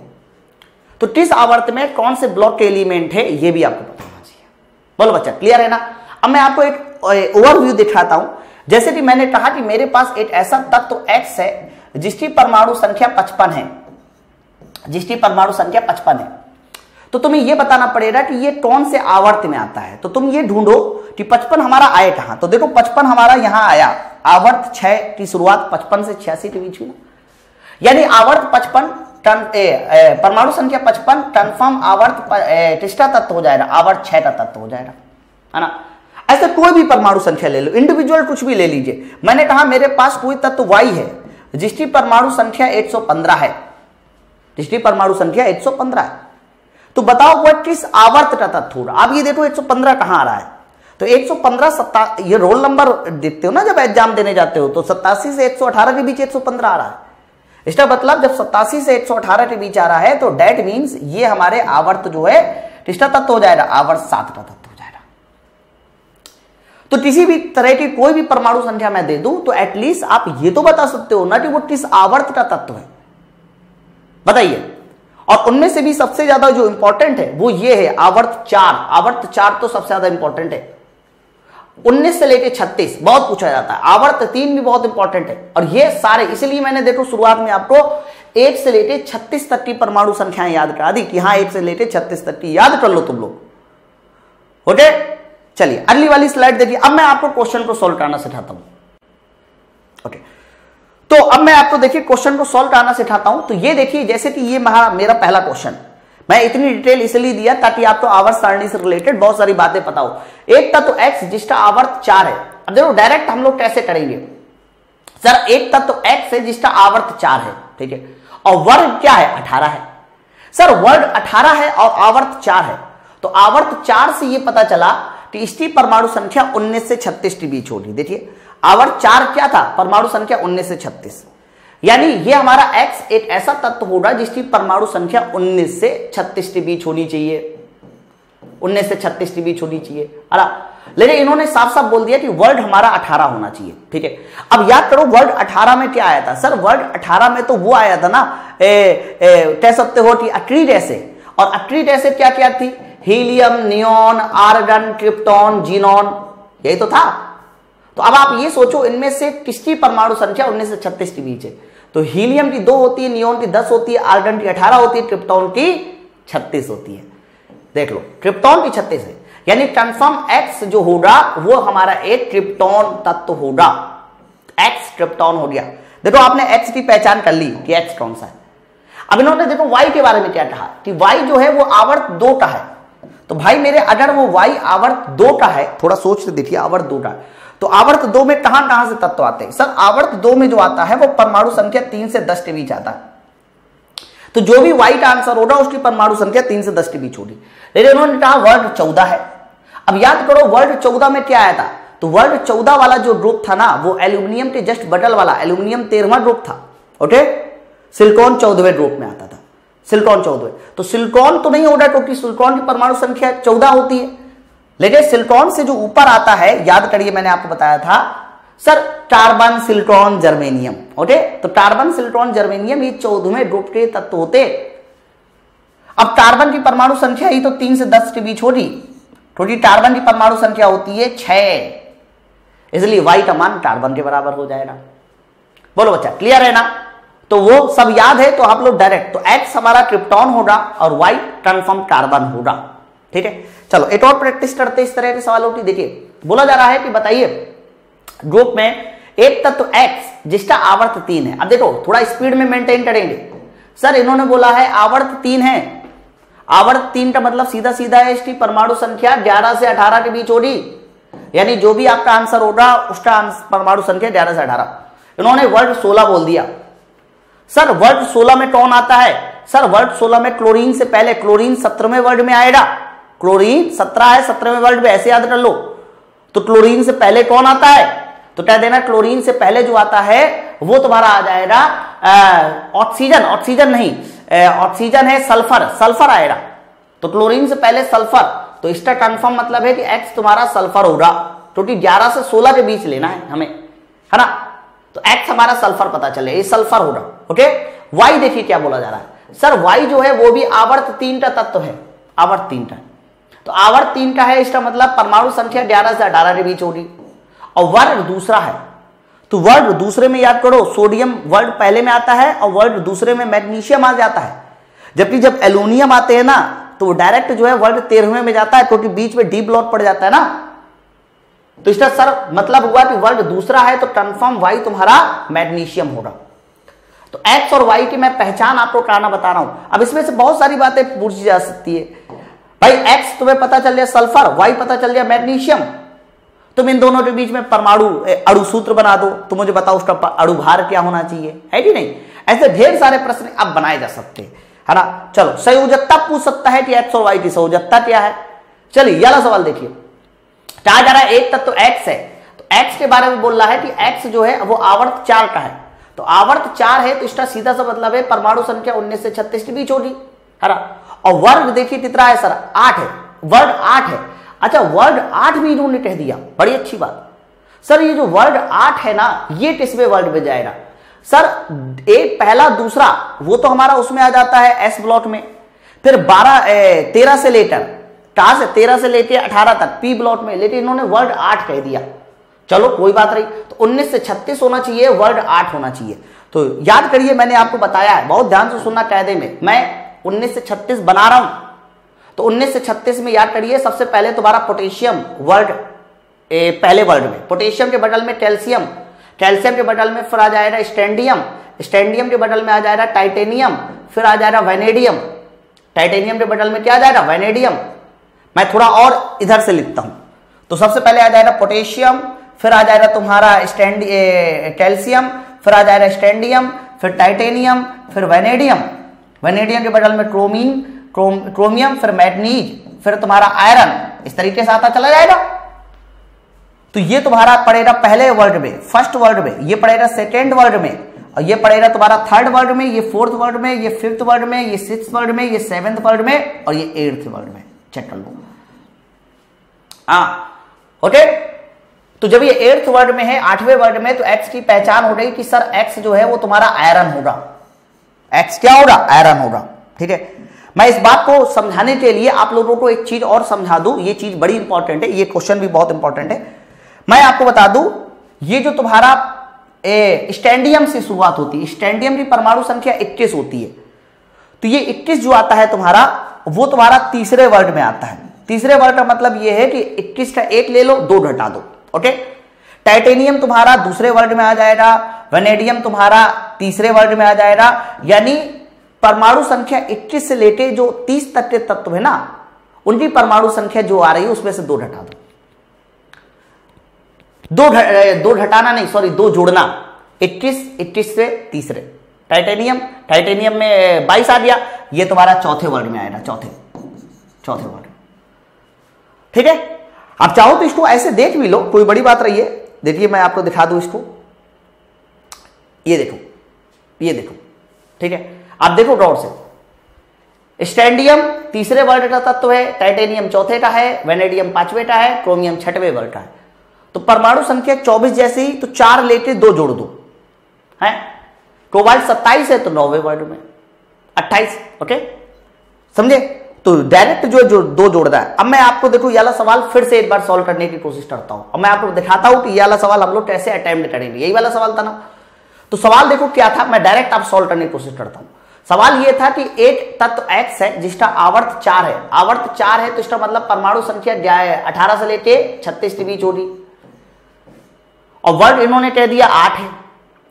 तो किस आवर्त में कौन से ब्लॉक के एलिमेंट है, ये भी आपको पता होना चाहिए। बोलो बच्चा क्लियर है ना? अब मैं आपको एक ओवरव्यू दिखाता हूँ। जैसे कि मैंने कहा कि मेरे पास एक ऐसा तत्व एक्स है, जिसकी परमाणु संख्या पचपन है। जिसकी परमाणु संख्या पचपन है। तो तुम्हें यह बताना पड़ेगा कि ये कौन से आवर्त में आता है। तो तुम ये ढूंढो कि पचपन हमारा आए कहाँ। तो देखो, पचपन हमारा यहाँ आया। आवर्त छह की शुरुआत पचपन से छियासी के बीच में। यानी आवर्त पचपन परमाणु संख्या पचपन कन्फर्म आवर्त टिस्टा तत्व हो जाएगा। आवर्त छह का तत्व हो जाएगा। है ना? ऐसे कोई भी परमाणु संख्या ले लो। इंडिविजुअल कुछ भी ले लीजिए। मैंने कहा, मेरे पास कोई तत्व वाई है, जिसकी परमाणु संख्या 115 है। जिसकी परमाणु संख्या 115 है। तो बताओ वह किस आवर्त का तत्व? आप ये देखो 115 कहाँ आ रहा है? तो 115 सत्ता, ये रोल नंबर देखते हो ना जब एग्ज़ाम देने जाते हो तो सत्तासी से 118 के बीच 115 आ रहा है। इसका मतलब जब सत्तासी से 118 के बीच आ रहा है तो डेट मीन्स ये हमारे आवर्त जो है, किसका तत्व हो जाएगा? आवर्त सात का तत्व हो जाएगा। तो किसी भी तरह की कोई भी परमाणु संख्या मैं दे दूँ तो एटलीस्ट आप ये तो बता सकते हो ना कि वो किस आवर्त का तत्व है। बताइए। और उनमें से भी सबसे ज़्यादा जो इंपॉर्टेंट है, वो ये है, आवर्त चार। आवर्त चार तो सबसे ज़्यादा इंपॉर्टेंट है। उन्नीस से लेके छत्तीस, बहुत पूछा जाता है। आवर्त तीन भी बहुत इंपॉर्टेंट है। और ये सारे, इसलिए मैंने देखो शुरुआत में आपको एक से लेके छत्तीस तक की परमाणु संख्याएँ याद करा दी कि हाँ एक से लेके छत्तीस तक की याद कर लो तुम लोग। ओके? चलिए, अगली वाली स्लाइड देखिए। अब मैं आपको क्वेश्चन को सोल्व करना सिखाता हूँ। ओके। तो अब मैं आपको देखिए क्वेश्चन को सोल्व करना सिखाता हूँ। तो ये देखिए, जैसे कि ये मेरा पहला क्वेश्चन मैं इतनी डिटेल इसलिए दिया ताकि आपको आवर्त सारणी से रिलेटेड बहुत सारी बातें पता हो। एक तत्व तो एक्स जिसका आवर्त चार है। अब देखो डायरेक्ट हम लोग कैसे करेंगे? सर, एक तत्व तो एक्स है, जिसका आवर्त चार है, ठीक है? और वर्ग क्या है? अठारह है। सर, वर्ग अठारह है और आवर्त चार है। तो आवर्त चार से यह पता चला कि इसकी परमाणु संख्या उन्नीस से छत्तीस के बीच होगी। देखिए आवर्त चार क्या था? परमाणु संख्या उन्नीस से छत्तीस। यानी ये हमारा x एक ऐसा तत्व होगा जिसकी परमाणु संख्या 19 से 36 के बीच होनी चाहिए। 19 से 36 के बीच होनी चाहिए। अरा लेकिन इन्होंने साफ़ साफ़ बोल दिया कि वर्ड हमारा 18 होना चाहिए। ठीक है? अब याद करो, वर्ड 18 में क्या आया था? सर, वर्ड 18 में तो वो आया था ना कह सकते हो कि अक्रीड ऐसे और अक्रीड ऐसे क्या क्या थी? Helium, neon, argon, krypton, xenon, यही तो था। तो अब आप ये सोचो, इनमें से किसकी परमाणु संख्या उन्नीस से छत्तीस के बीच है? तो हीलियम की दो होती है, नियोन की दस होती है, आर्गन की अठारह होती है, क्रिप्टॉन की छत्तीस होती है। देख लो, क्रिप्टॉन की छत्तीस है। यानी कंफर्म एक्स जो होगा, वो हमारा एक क्रिप्टॉन तत्व होगा। एक्स क्रिप्टॉन हो गया। देखो, आपने एक्स की पहचान कर ली कि एक्स कौन सा है। अब इन्होंने देखो वाई के बारे में क्या कहा कि वाई जो है, वो आवर्त दो का है। तो भाई मेरे, अगर वो वाई आवर्त दो का है, थोड़ा सोच देखिए, आवर्त दो का तो आवर्त दो में कहाँ कहाँ से तत्व आते हैं? सर, आवर्त दो में जो आता है, वो परमाणु संख्या तीन से दस के बीच आता है। तो जो भी व्हाइट आंसर होगा, उसकी परमाणु संख्या तीन से दस के बीच होगी। लेकिन उन्होंने कहा वर्ड चौदह है। अब याद करो वर्ड चौदह में क्या आया था? तो वर्ड चौदह वाला जो ग्रुप था ना, वो एल्यूमिनियम के जस्ट बटल वाला एल्यूमिनियम तेरहवा ग्रुप था ओके सिलिकॉन चौदहवें ग्रुप में आता था। सिलिकॉन चौदहवें तो सिलिकॉन तो नहीं होगा क्योंकि सिलिकॉन की परमाणु संख्या चौदह होती है। लेकिन सिलिकॉन से जो ऊपर आता है, याद करिए मैंने आपको बताया था, sir, carbon silicon germanium, okay? तो कार्बन सिलिकॉन जर्मेनियम ये चौदहवें ग्रुप के तत्व होते। अब कार्बन की परमाणु संख्या ही तो तीन से दस के बीच होगी, क्योंकि कार्बन की परमाणु संख्या होती है छह। इसलिए वाई का मान कार्बन के बराबर हो जाएगा। बोलो बच्चा क्लियर है ना? तो वो सब याद है तो आप लोग डायरेक्ट तो एक्स हमारा क्रिप्टॉन होगा और वाई कन्फर्म कार्बन होगा। ठीक है? चलो, एक और प्रैक्टिस करते इस तरह के सवालों की। देखिए, बोला जा रहा है कि बताइए ग्रुप में एक तत्व एक्स जिसका आवर्त तीन है। अब देखो, थोड़ा स्पीड में मेंटेन करेंगे। सर इन्होंने बोला है आवर्त तीन है। आवर्त तीन का मतलब सीधा सीधा है इसकी परमाणु संख्या ग्यारह से अठारह के बीच होगी। यानी जो भी आपका आंसर होगा, उसका परमाणु संख्या ग्यारह से अठारह। इन्होंने वर्ड सोलह बोल दिया। सर वर्ड सोलह में कौन आता है? सर वर्ड सोलह में क्लोरीन से पहले क्लोरीन सत्रहवें वर्ड में आएगा। क्लोरीन सत्रह है, सत्रहवें वर्ड में ऐसे याद कर लो। तो क्लोरीन से पहले कौन आता है? तो कह देना क्लोरीन से पहले जो आता है, वो तुम्हारा आ जाएगा ऑक्सीजन ऑक्सीजन नहीं ऑक्सीजन है सल्फ़र सल्फ़र आएगा। तो क्लोरीन से पहले सल्फ़र तो इसका कंफर्म मतलब है कि एक्स तुम्हारा सल्फ़र होगा, क्योंकि ग्यारह से सोलह के बीच लेना है हमें, है ना? तो एक्स हमारा सल्फ़र पता चले, ये सल्फ़र होगा। ओके वाई देखिए क्या बोला जा रहा है। सर वाई जो है, वो भी आवर्त तीन तत्व है। आवर्त तीन तो आवर्त तीन है, इसका मतलब परमाणु संख्या ग्यारह से अठारह के बीच होगी। और वर्ग दूसरा है। तो वर्ड दूसरे में याद करो सोडियम वर्ड पहले में आता है और वर्ड दूसरे में मैग्नीशियम आ जाता है। जबकि जब एलुमिनियम आते हैं ना तो वो डायरेक्ट जो है वर्ड तेरहवें में जाता है, क्योंकि बीच में डी ब्लॉक पड़ जाता है ना। तो इसका सर मतलब हुआ कि वर्ड दूसरा है तो कंफर्म वाई तुम्हारा मैग्नीशियम होगा। तो एक्स और वाई की मैं पहचान आपको कराना बता रहा हूँ। अब इसमें से बहुत सारी बातें पूछी जा सकती है। भाई एक्स तुम्हें पता चल गया सल्फ़र वाई पता चल गया मैग्नीशियम। तुम इन दोनों के बीच में परमाणु अणु सूत्र बना दो। तो मुझे बताओ उसका अणु भार क्या होना चाहिए? है कि नहीं? ऐसे ढेर सारे प्रश्न अब बनाए जा सकते हैं। है ना? चलो, संयोजकता पूछ सकता है कि एक्स और वाई की संयोजकता क्या है? चलिए यह सवाल देखिए। कहा जा रहा है, एक तत्व तो एक्स है। तो एक्स के बारे में बोल रहा है कि एक्स जो है, वो आवर्त चार का है। तो आवर्त चार है तो इसका सीधा सा मतलब है, परमाणु संख्या उन्नीस से छत्तीस के बीच होगी, है ना? और वर्ग देखिए कितना है, सर, आठ है, वर्ग आठ है। अच्छा वर्ड आठ भी इन्होंने कह दिया, बड़ी अच्छी बात। सर, ये जो वर्ड आठ है ना, ये किसमें वर्ड में जाएगा? सर, एक पहला, दूसरा, वो तो हमारा उसमें आ जाता है, एस ब्लॉक में। फिर बारह तेरह से लेटर कहा से तेरह से लेकर अठारह तक, पी ब्लॉक में, लेकिन इन्होंने वर्ड आठ कह दिया। चलो कोई बात नहीं। तो उन्नीस से छत्तीस होना चाहिए वर्ड आठ होना चाहिए। तो याद करिए मैंने आपको बताया है बहुत ध्यान से सुनना कायदे में। मैं उन्नीस से छत्तीस बना रहा हूँ। तो 19 से 36 में याद करिए सबसे पहले तुम्हारा पोटेशियम वर्ड ए, पहले वर्ड में। पोटेशियम के बटल में कैल्शियम कैल्शियम के बटल में फिर आ जाएगा स्टैंडियम स्टैंडियम के बटल में आ जाएगा टाइटेनियम फिर आ जाएगा वेनेडियम। टाइटेनियम के बटल में क्या आ जाएगा? वेनेडियम। मैं थोड़ा और इधर से लिखता हूँ। तो सबसे पहले आ जाएगा पोटेशियम फिर आ जाएगा तुम्हारा स्टैंड कैल्शियम, फिर आ जाएगा स्टैंडियम, फिर टाइटेनियम, फिर वेनेडियम। वेनेडियम के बदल में क्रोमीन, क्रोम क्रोमियम, फिर मैग्नीज, फिर तुम्हारा आयरन। इस तरीके से आता चला जाएगा। तो ये तुम्हारा पड़ेगा पहले वर्ल्ड में, फ़र्स्ट वर्ल्ड में, ये पड़ेगा सेकेंड वर्ल्ड में, और ये पड़ेगा तुम्हारा थर्ड वर्ल्ड में, ये फोर्थ वर्ल्ड में, ये फिफ्थ वर्ल्ड में, ये सिक्स वर्ल्ड में, ये सेवेंथ वर्ल्ड में, और ये एट्थ वर्ल्ड में। चेक कर लो। हाँ ओके? तो जब ये एट्थ वर्ड में है, आठवें वर्ड में तो एक्स की पहचान हो गई कि सर एक्स जो है वो तुम्हारा आयरन होगा। एक्स क्या होगा? आयरन होगा। ठीक है? मैं इस बात को समझाने के लिए आप लोगों को एक चीज़ और समझा दूँ। ये चीज़ बड़ी इंपॉर्टेंट है। ये क्वेश्चन भी बहुत इंपॉर्टेंट है। मैं आपको बता दूँ, ये जो तुम्हारा स्टैंडियम से शुरुआत होती है। स्टैंडियम की परमाणु संख्या 21 होती है। तो ये 21 जो आता है तुम्हारा, वो तुम्हारा तीसरे वर्ड में आता है। तीसरे वर्ड का मतलब ये है कि 21 का एक ले लो, दो घटा दो। ओके टाइटेनियम तुम्हारा दूसरे वर्ड में आ जाएगा वेनेडियम तुम्हारा तीसरे वर्ड में आ जाएगा, यानी परमाणु संख्या 21 से लेके जो 30 तक के तत्व है ना, उनकी परमाणु संख्या जो आ रही है, उसमें से दो घटा दो। दो घटाना नहीं सॉरी दो जोड़ना। 21 21 से तीसरे। टाइटेनियम टाइटेनियम में 22 आ गया, ये तुम्हारा चौथे वर्ड में आएगा, चौथे चौथे वर्ड ठीक है? आप चाहो तो इसको ऐसे देख भी लो, कोई बड़ी बात रही है। देखिए, मैं आपको दिखा दू इसको। ये देखो ये देखो, ठीक है? आप देखो गौर से। स्टैंडियम तीसरे वर्ड का तत्व है, टाइटेनियम चौथे का है, वेनेडियम पांचवे का है, क्रोमियम छठवे वर्ड का है। तो परमाणु संख्या 24 जैसे तो चार लेके दो जोड़ दो। है? कोबाल्ट सत्ताईस है तो नौवे वर्ड में। अट्ठाईस, ओके? समझे? तो डायरेक्ट जो जो, दो जोड़ रहा है। अब मैं आपको देखो, ये सवाल फिर से एक बार सॉल्व करने की कोशिश करता हूँ। अब मैं आपको दिखाता हूँ कि ये सवाल हम लोग कैसे अटेम्प्ट करेंगे। यही वाला सवाल था ना? तो सवाल देखो क्या था? मैं डायरेक्ट आप सॉल्व करने की कोशिश करता हूँ। सवाल यह था कि एक तत्व एक्स है, जिसका आवर्त चार है। आवर्त चार है तो इसका मतलब परमाणु संख्या अठारह से लेके छत्तीस के बीच होगी। और वर्ग इन्होंने कह दिया आठ है।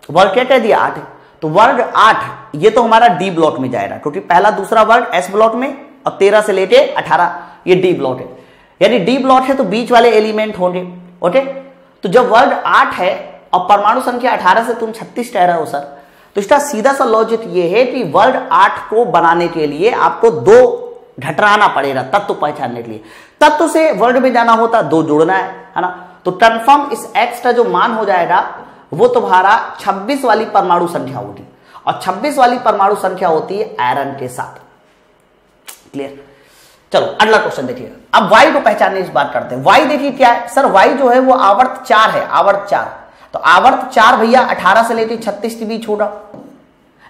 वर्ग क्या कह दिया? आठ है। तो वर्ग आठ, ये तो हमारा डी ब्लॉक में जाएगा, क्योंकि पहला दूसरा वर्ग एस ब्लॉक में और तेरह से लेके अठारह, ये डी ब्लॉक है। यानी डी ब्लॉक है तो बीच वाले एलिमेंट होंगे ओके तो जब वर्ग आठ है और परमाणु संख्या अठारह से तुम छत्तीस कह रहे हो सर तो इसका सीधा सा लॉजिक ये है कि वर्ड आठ को बनाने के लिए आपको दो घटराना पड़ेगा, तत्व पहचानने के लिए। तत्व से वर्ड में जाना होता, दो जोड़ना है है ना? तो कन्फर्म इस एक्स का जो मान हो जाएगा, वो तुम्हारा 26 वाली परमाणु संख्या होगी। और 26 वाली परमाणु संख्या होती है आयरन के साथ। क्लियर चलो, अगला क्वेश्चन देखिए। अब वाई को पहचानने इस बात करते हैं। वाई देखिए क्या है? सर वाई जो है वो आवर्त चार है, आवर्त चार। तो आवर्त चार भैया अठारह से लेकर छत्तीस के बीच होगा।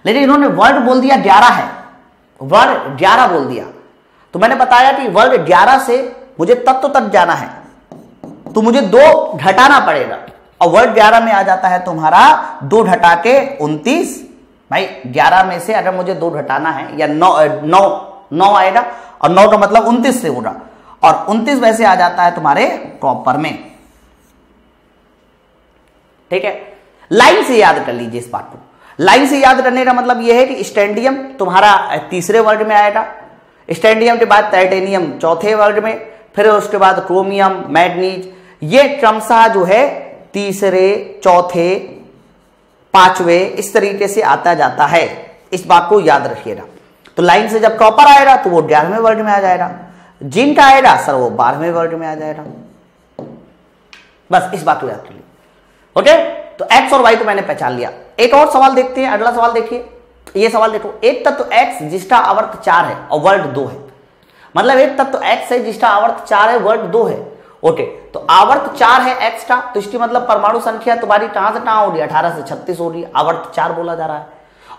लेकिन इन्होंने वर्ड बोल दिया ग्यारह है। वर्ड ग्यारह बोल दिया। तो मैंने बताया कि वर्ड ग्यारह से मुझे तत्व तक जाना है। तो मुझे दो घटाना पड़ेगा। और वर्ड ग्यारह में आ जाता है तुम्हारा दो घटा के उन्तीस। भाई, ग्यारह में से अगर मुझे दो घटाना है या नौ नौ नौ आएगा और नौ का मतलब उन्तीस से होगा। और उन्तीस वैसे आ जाता है तुम्हारे कॉपर में। ठीक है? लाइन से याद कर लीजिए इस बात को। लाइन से याद करने का मतलब यह है कि स्टैंडियम तुम्हारा तीसरे वर्ग में आएगा। स्टैंडियम के बाद टाइटेनियम चौथे वर्ग में, फिर उसके बाद क्रोमियम मैग्नीज ये क्रमशः जो है, तीसरे, चौथे, पांचवे, इस तरीके से आता जाता है। इस बात को याद रखिएगा। तो लाइन से जब कॉपर आएगा तो वो ग्यारहवें वर्ग में आ जाएगा। जिंक आएगा, सर, वो बारहवें वर्ग में आ जाएगा। बस, इस बात को याद कर ओके तो एक्स और वाई तो मैंने पहचान लिया। एक और सवाल देखते हैं, अगला सवाल देखिए। ये सवाल देखो, एक तत्व तो एक्स जिसका आवर्त चार है और वर्ड दो है। मतलब एक तत्व तो एक्स है जिसका आवर्त चार है वर्ड दो है। ओके तो आवर्त चार है एक्स का तो इसकी मतलब परमाणु संख्या तुम्हारी कहाँ से कहाँ हो रही अठारह से छत्तीस हो रही आवर्त चार बोला जा रहा है।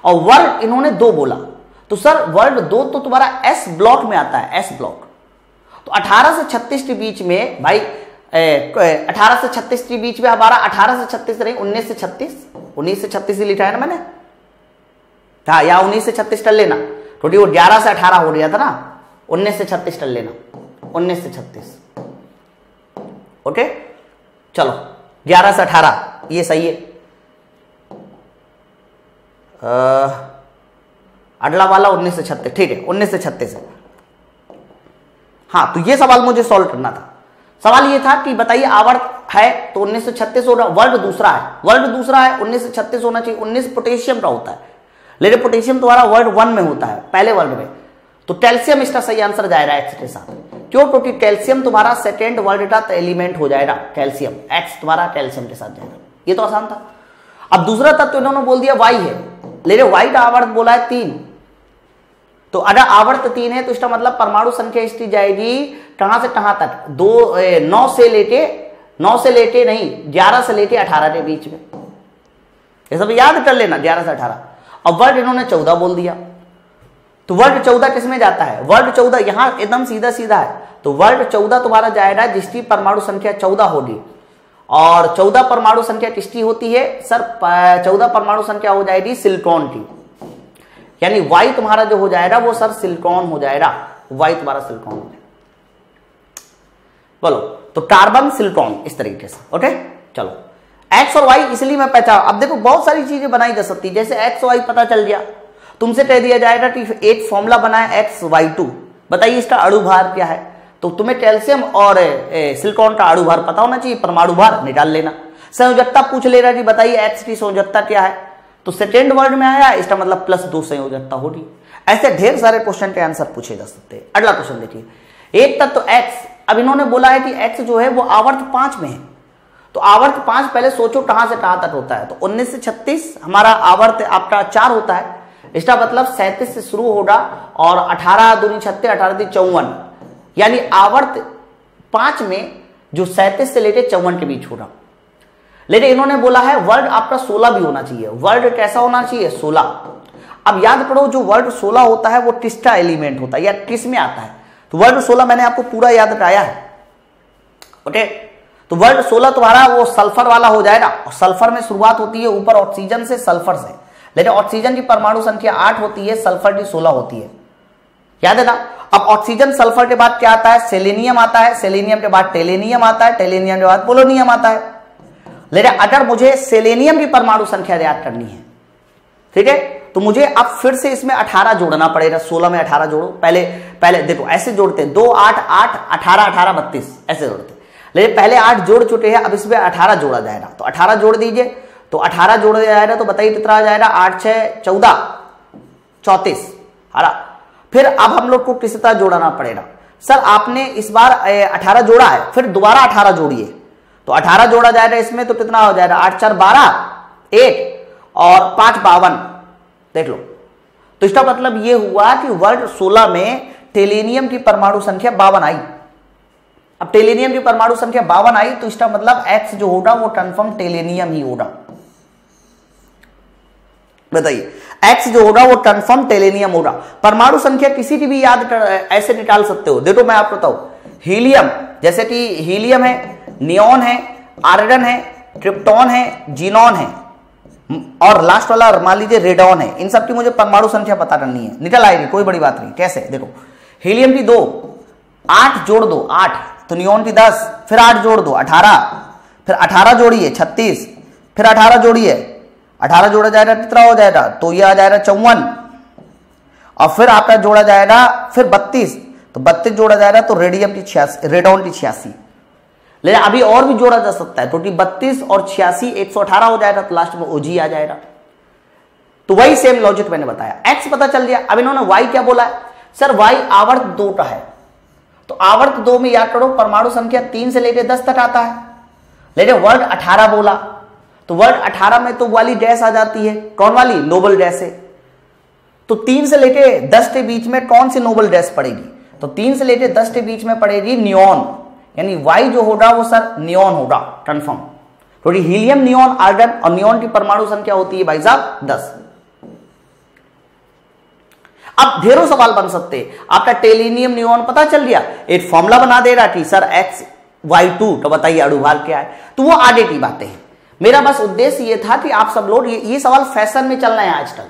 और वर्ड इन्होंने दो बोला। तो सर वर्ड दो तो तुम्हारा एस ब्लॉक में आता है एस ब्लॉक। तो 18 से 36 के बीच में, भाई अठारह से छत्तीस के बीच में हमारा अठारह से छत्तीस रही उन्नीस से छत्तीस। उन्नीस से छत्तीस ही लिखा है ना मैंने? हाँ या उन्नीस से छत्तीस टल लेना। क्योंकि वो ग्यारह से अठारह हो गया था ना। उन्नीस से छत्तीस टल लेना। उन्नीस से छत्तीस। ओके? चलो, ग्यारह से अठारह, ये सही है। अगला वाला उन्नीस से छत्तीस, ठीक है, उन्नीस से छत्तीस है। हाँ तो ये सवाल मुझे सॉल्व करना था। सवाल ये था कि बताइए, आवर्त है तो उन्नीस सौ छत्तीस होगा वर्ग दूसरा है। वर्ग दूसरा है, उन्नीस सौ छत्तीस होना चाहिए, उन्नीस पोटेशियम का होता है। लेकिन पोटेशियम तुम्हारा वर्ड वन में होता है, पहले वर्ड में। तो कैल्शियम इसका सही आंसर जाएगा एक्स के साथ। क्यों? क्योंकि कैल्शियम तुम्हारा सेकेंड वर्ड का एलिमेंट हो जाएगा, कैल्शियम। एक्स तुम्हारा कैल्शियम के साथ जाएगा। ये तो आसान था। अब दूसरा तत्व तो इन्होंने बोल दिया वाई है। लेकिन वाई का आवर्त बोला है तीन। तो अगर आवर्त तीन है तो इसका मतलब परमाणु संख्या इसकी जाएगी कहाँ से कहाँ तक? दो ए, नौ से लेके नौ से लेके नहीं ग्यारह से लेके अठारह के बीच में। ये सब याद कर लेना ग्यारह से अठारह। अब वर्ड इन्होंने चौदह बोल दिया। तो वर्ड चौदह किसमें जाता है? वर्ड चौदह यहाँ एकदम सीधा सीधा है। तो वर्ड चौदह तुम्हारा जाएगा जिसकी परमाणु संख्या चौदह होगी। और चौदह परमाणु संख्या किसकी होती है? सर चौदह परमाणु संख्या हो जाएगी सिलिकॉन की। यानी वाई तुम्हारा जो हो जाएगा, वो सर सिलिकॉन हो जाएगा। वाई तुम्हारा सिलिकॉन हो जाएगा। बोलो तो कार्बन सिलिकॉन इस तरीके से ओके चलो। एक्स और वाई इसलिए मैं पहचान अब देखो, बहुत सारी चीज़ें बनाई जा सकती जैसे एक्स वाई पता चल गया। तुमसे कह दिया जाएगा कि एक फॉर्मूला बना है एक्स वाई टू बताइए, इसका अणुभार क्या है? तो तुम्हें कैल्शियम और सिलिकॉन का अणुभार पता होना चाहिए, परमाणु भार निकाल लेना। संयोजकता पूछ ले रहा जी बताइए एक्स की संयोजकता क्या है? तो सेकेंड वर्ड में आया, इसका मतलब प्लस दो संयोजकता होगी। ऐसे ढेर सारे क्वेश्चन के आंसर पूछे जा सकते हैं। अगला क्वेश्चन देखिए। एक तत्व तो एक्स अब इन्होंने बोला है कि एक्स जो है, वो आवर्त पाँच में है। तो आवर्त पाँच पहले सोचो कहाँ से कहाँ तक होता है। तो उन्नीस से छत्तीस, हमारा आवर्त आपका चार होता है। इसका मतलब सैंतीस से शुरू होगा और अठारह दूनी छत्तीस, अठारह दी चौवन। यानी आवर्त पाँच में जो सैंतीस से लेकर चौवन के बीच होगा। लेकिन इन्होंने बोला है, वर्ड आपका सोलह भी होना चाहिए। वर्ड कैसा होना चाहिए? सोलह। अब याद करो, जो वर्ड सोलह होता है, वो टिस्टा एलिमेंट होता है, या किसमें आता है। तो वर्ड सोलह मैंने आपको पूरा याद कराया है। ओके? तो वर्ड सोलह तुम्हारा वो सल्फ़र वाला हो जाएगा। और सल्फ़र में शुरुआत होती है, ऊपर ऑक्सीजन से सल्फ़र से। लेकिन ऑक्सीजन की परमाणु संख्या आठ होती है, सल्फ़र की सोलह होती है। याद है ना? अब ऑक्सीजन सल्फ़र के बाद क्या आता है? सेलेनियम आता है। सेलेनियम के बाद टेलेनियम आता है। टेलेनियम के बाद पोलोनियम आता है। लेकिन अगर मुझे सेलेनियम की परमाणु संख्या याद करनी है, ठीक है? तो मुझे अब फिर से इसमें 18 जोड़ना पड़ेगा 16 में 18 जोड़ो। पहले पहले, देखो, ऐसे जोड़ते, दो, आठ आठ, अठारह अठारह, बत्तीस, ऐसे जोड़ते। लेकिन पहले आठ जोड़ चुके हैं, अब इसमें अठारह जोड़ा जाएगा। तो अठारह जोड़ दीजिए तो अठारह जोड़ जाएगा तो बताइए कितना आ जाएगा? आठ, छह, चौदह, चौतीस हरा फिर अब हम लोग को किस तरह जोड़ना पड़ेगा? सर, आपने इस बार अठारह जोड़ा है, फिर दोबारा अठारह जोड़िए। तो अठारह जोड़ा जाएगा इसमें तो कितना हो जाएगा? आठ, चार, बारह, एक, और पाँच, बावन। देख लो। तो इसका मतलब यह हुआ कि वर्ल्ड 16 में टेलेनियम की परमाणु संख्या बावन आई। अब टेलेनियम की परमाणु संख्या बावन आई तो इसका मतलब एक्स जो होगा, वो कन्फर्म टेलेनियम ही होगा। बताइए। एक्स जो होगा, वो कन्फर्म टेलेनियम होगा। परमाणु संख्या किसी की भी याद ऐसे निकाल सकते हो। देखो, मैं आपको बताऊ। हीलियम, जैसे कि हीलियम है नियोन है आर्गन है ट्रिप्टोन है जीनोन है। और लास्ट वाला, मान लीजिए रेडॉन है। इन सब की मुझे परमाणु संख्या पता करनी है। निकल आएगी कोई बड़ी बात नहीं। कैसे? देखो हीलियम की दो, आठ जोड़ दो, आठ। तो नियोन की दस, फिर आठ जोड़ दो, अठारह। फिर अठारह जोड़िए, छत्तीस। फिर अठारह जोड़िए। अठारह जोड़ा जाएगा कितना हो जाएगा? तो ये आ जाएगा चौवन। और फिर आपका जोड़ा जाएगा, फिर बत्तीस। तो बत्तीस जोड़ा जाएगा तो रेडियम की छियासी रेडॉन की छियासी। लेकिन अभी और भी जोड़ा जा सकता है। क्योंकि बत्तीस और छियासी, एक हो जाएगा तो लास्ट में ओजी आ जाएगा। तो वही सेम लॉजिक मैंने बताया। एक्स पता चल गया। अब इन्होंने वाई क्या बोला है? सर वाई आवर्त दो का है। तो आवर्त दो में याद करो, परमाणु संख्या तीन से लेकर दस तक आता है। लेकिन वर्ड अठारह बोला। तो वर्ड अठारह में तो वाली डैश आ जाती है। कौन वाली? नोबल डैश है तो तीन से लेके दस के बीच में कौन सी नोबल डैश पड़ेगी? तो तीन से लेके दस के बीच में पड़ेगी नियोन यानी वाई जो होगा वो सर नियोन होगा कंफर्म क्योंकि हीलियम नियोन आर्गन और नियोन की परमाणु संख्या होती है भाई साहब दस। अब ढेरों सवाल बन सकते आपका टेलिनियम नियोन पता चल गया? एक फॉर्मूला बना दे रहा कि सर एक्स वाई टू तो बताइए अड़ुभार क्या है? तो वो आगे की बातें हैं। मेरा बस उद्देश्य ये था कि आप सब लोग ये, ये सवाल फ़ैशन में चल रहे हैं आजकल।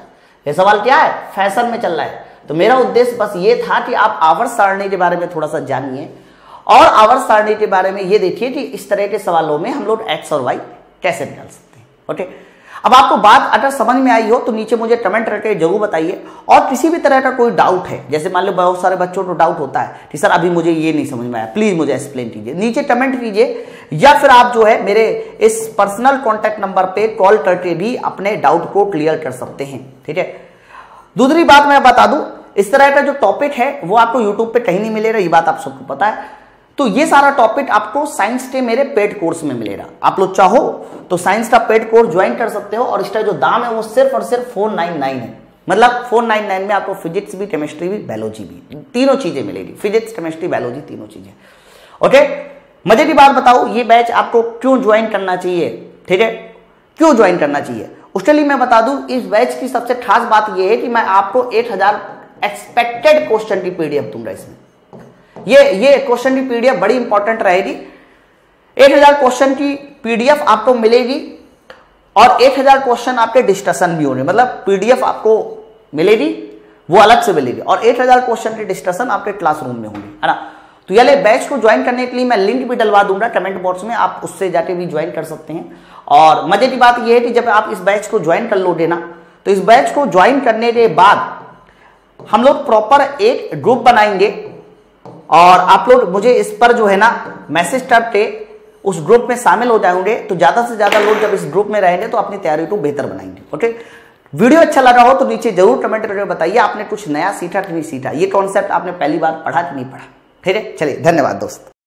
ये सवाल क्या है? फ़ैशन में चल रहा है। तो मेरा उद्देश्य बस ये था कि आप आवर्त सारणी के बारे में थोड़ा सा जानिए। और आवर्त सारणी के बारे में ये देखिए कि इस तरह के सवालों में हम लोग एक्स और वाई कैसे निकाल सकते हैं। ओके अब आपको बात अगर समझ में आई हो तो नीचे मुझे कमेंट करके ज़रूर बताइए। और किसी भी तरह का कोई डाउट है, जैसे मान लो बहुत सारे बच्चों को डाउट होता है कि सर अभी मुझे ये नहीं समझ में आया प्लीज़ मुझे एक्सप्लेन कीजिए। नीचे कमेंट कीजिए, या फिर आप जो है मेरे इस पर्सनल कॉन्टेक्ट नंबर पे कॉल करके भी अपने डाउट को क्लियर कर सकते हैं। ठीक है? दूसरी बात मैं बता दूँ, इस तरह का जो टॉपिक है, वो आपको यूट्यूब पे कहीं नहीं मिलेगा, ये बात आप सबको पता है। तो ये सारा टॉपिक आपको साइंस के मेरे पेड कोर्स में मिलेगा। आप लोग चाहो तो साइंस का पेड कोर्स ज्वाइन कर सकते हो और इसका जो दाम है वो सिर्फ़ और सिर्फ़ फोर नाइन नाइन है। मतलब फोर नाइन नाइन में आपको फिजिक्स भी केमिस्ट्री भी बायोलॉजी भी, तीनों चीज़ें मिलेगी। फिजिक्स केमिस्ट्री बायोलॉजी तीनों चीज़ें। ओके मज़े की बात बताओ ये बैच आपको क्यों ज्वाइन करना चाहिए? ठीक है? क्यों ज्वाइन करना चाहिए? उसके लिए मैं बता दूँ, इस बैच की सबसे खास बात यह है कि मैं आपको एक हज़ार एक्सपेक्टेड क्वेश्चन की पीडीएफ दूँगा इसमें। ये ये क्वेश्चन की पीडीएफ बड़ी इंपॉर्टेंट रहेगी। एक हज़ार क्वेश्चन की पीडीएफ आपको मिलेगी और एक हज़ार क्वेश्चन आपके डिस्कशन भी होंगे। मतलब पीडीएफ आपको मिलेगी, वो अलग से मिलेगी और एक हज़ार क्वेश्चन के डिस्कशन आपके क्लासरूम में होंगे, है ना? तो ये बैच को ज्वाइन करने के लिए मैं लिंक भी डलवा दूँगा कमेंट बॉक्स में, आप उससे जाके भी ज्वाइन कर सकते हैं। और मज़े की बात यह है कि जब आप इस बैच को ज्वाइन कर लोगे ना तो इस बैच को ज्वाइन करने के बाद हम लोग प्रॉपर एक ग्रुप बनाएँगे। और आप लोग मुझे इस पर जो है ना मैसेज टाइप के उस ग्रुप में शामिल हो जाएँगे तो ज़्यादा से ज़्यादा लोग जब इस ग्रुप में रहेंगे तो अपनी तैयारी को बेहतर बनाएँगे। ओके वीडियो अच्छा लगा हो तो नीचे ज़रूर कमेंट करके बताइए, आपने कुछ नया सीखा कि नहीं सीखा? ये कॉन्सेप्ट आपने पहली बार पढ़ा कि नहीं पढ़ा? ठीक है? चलिए, धन्यवाद दोस्त।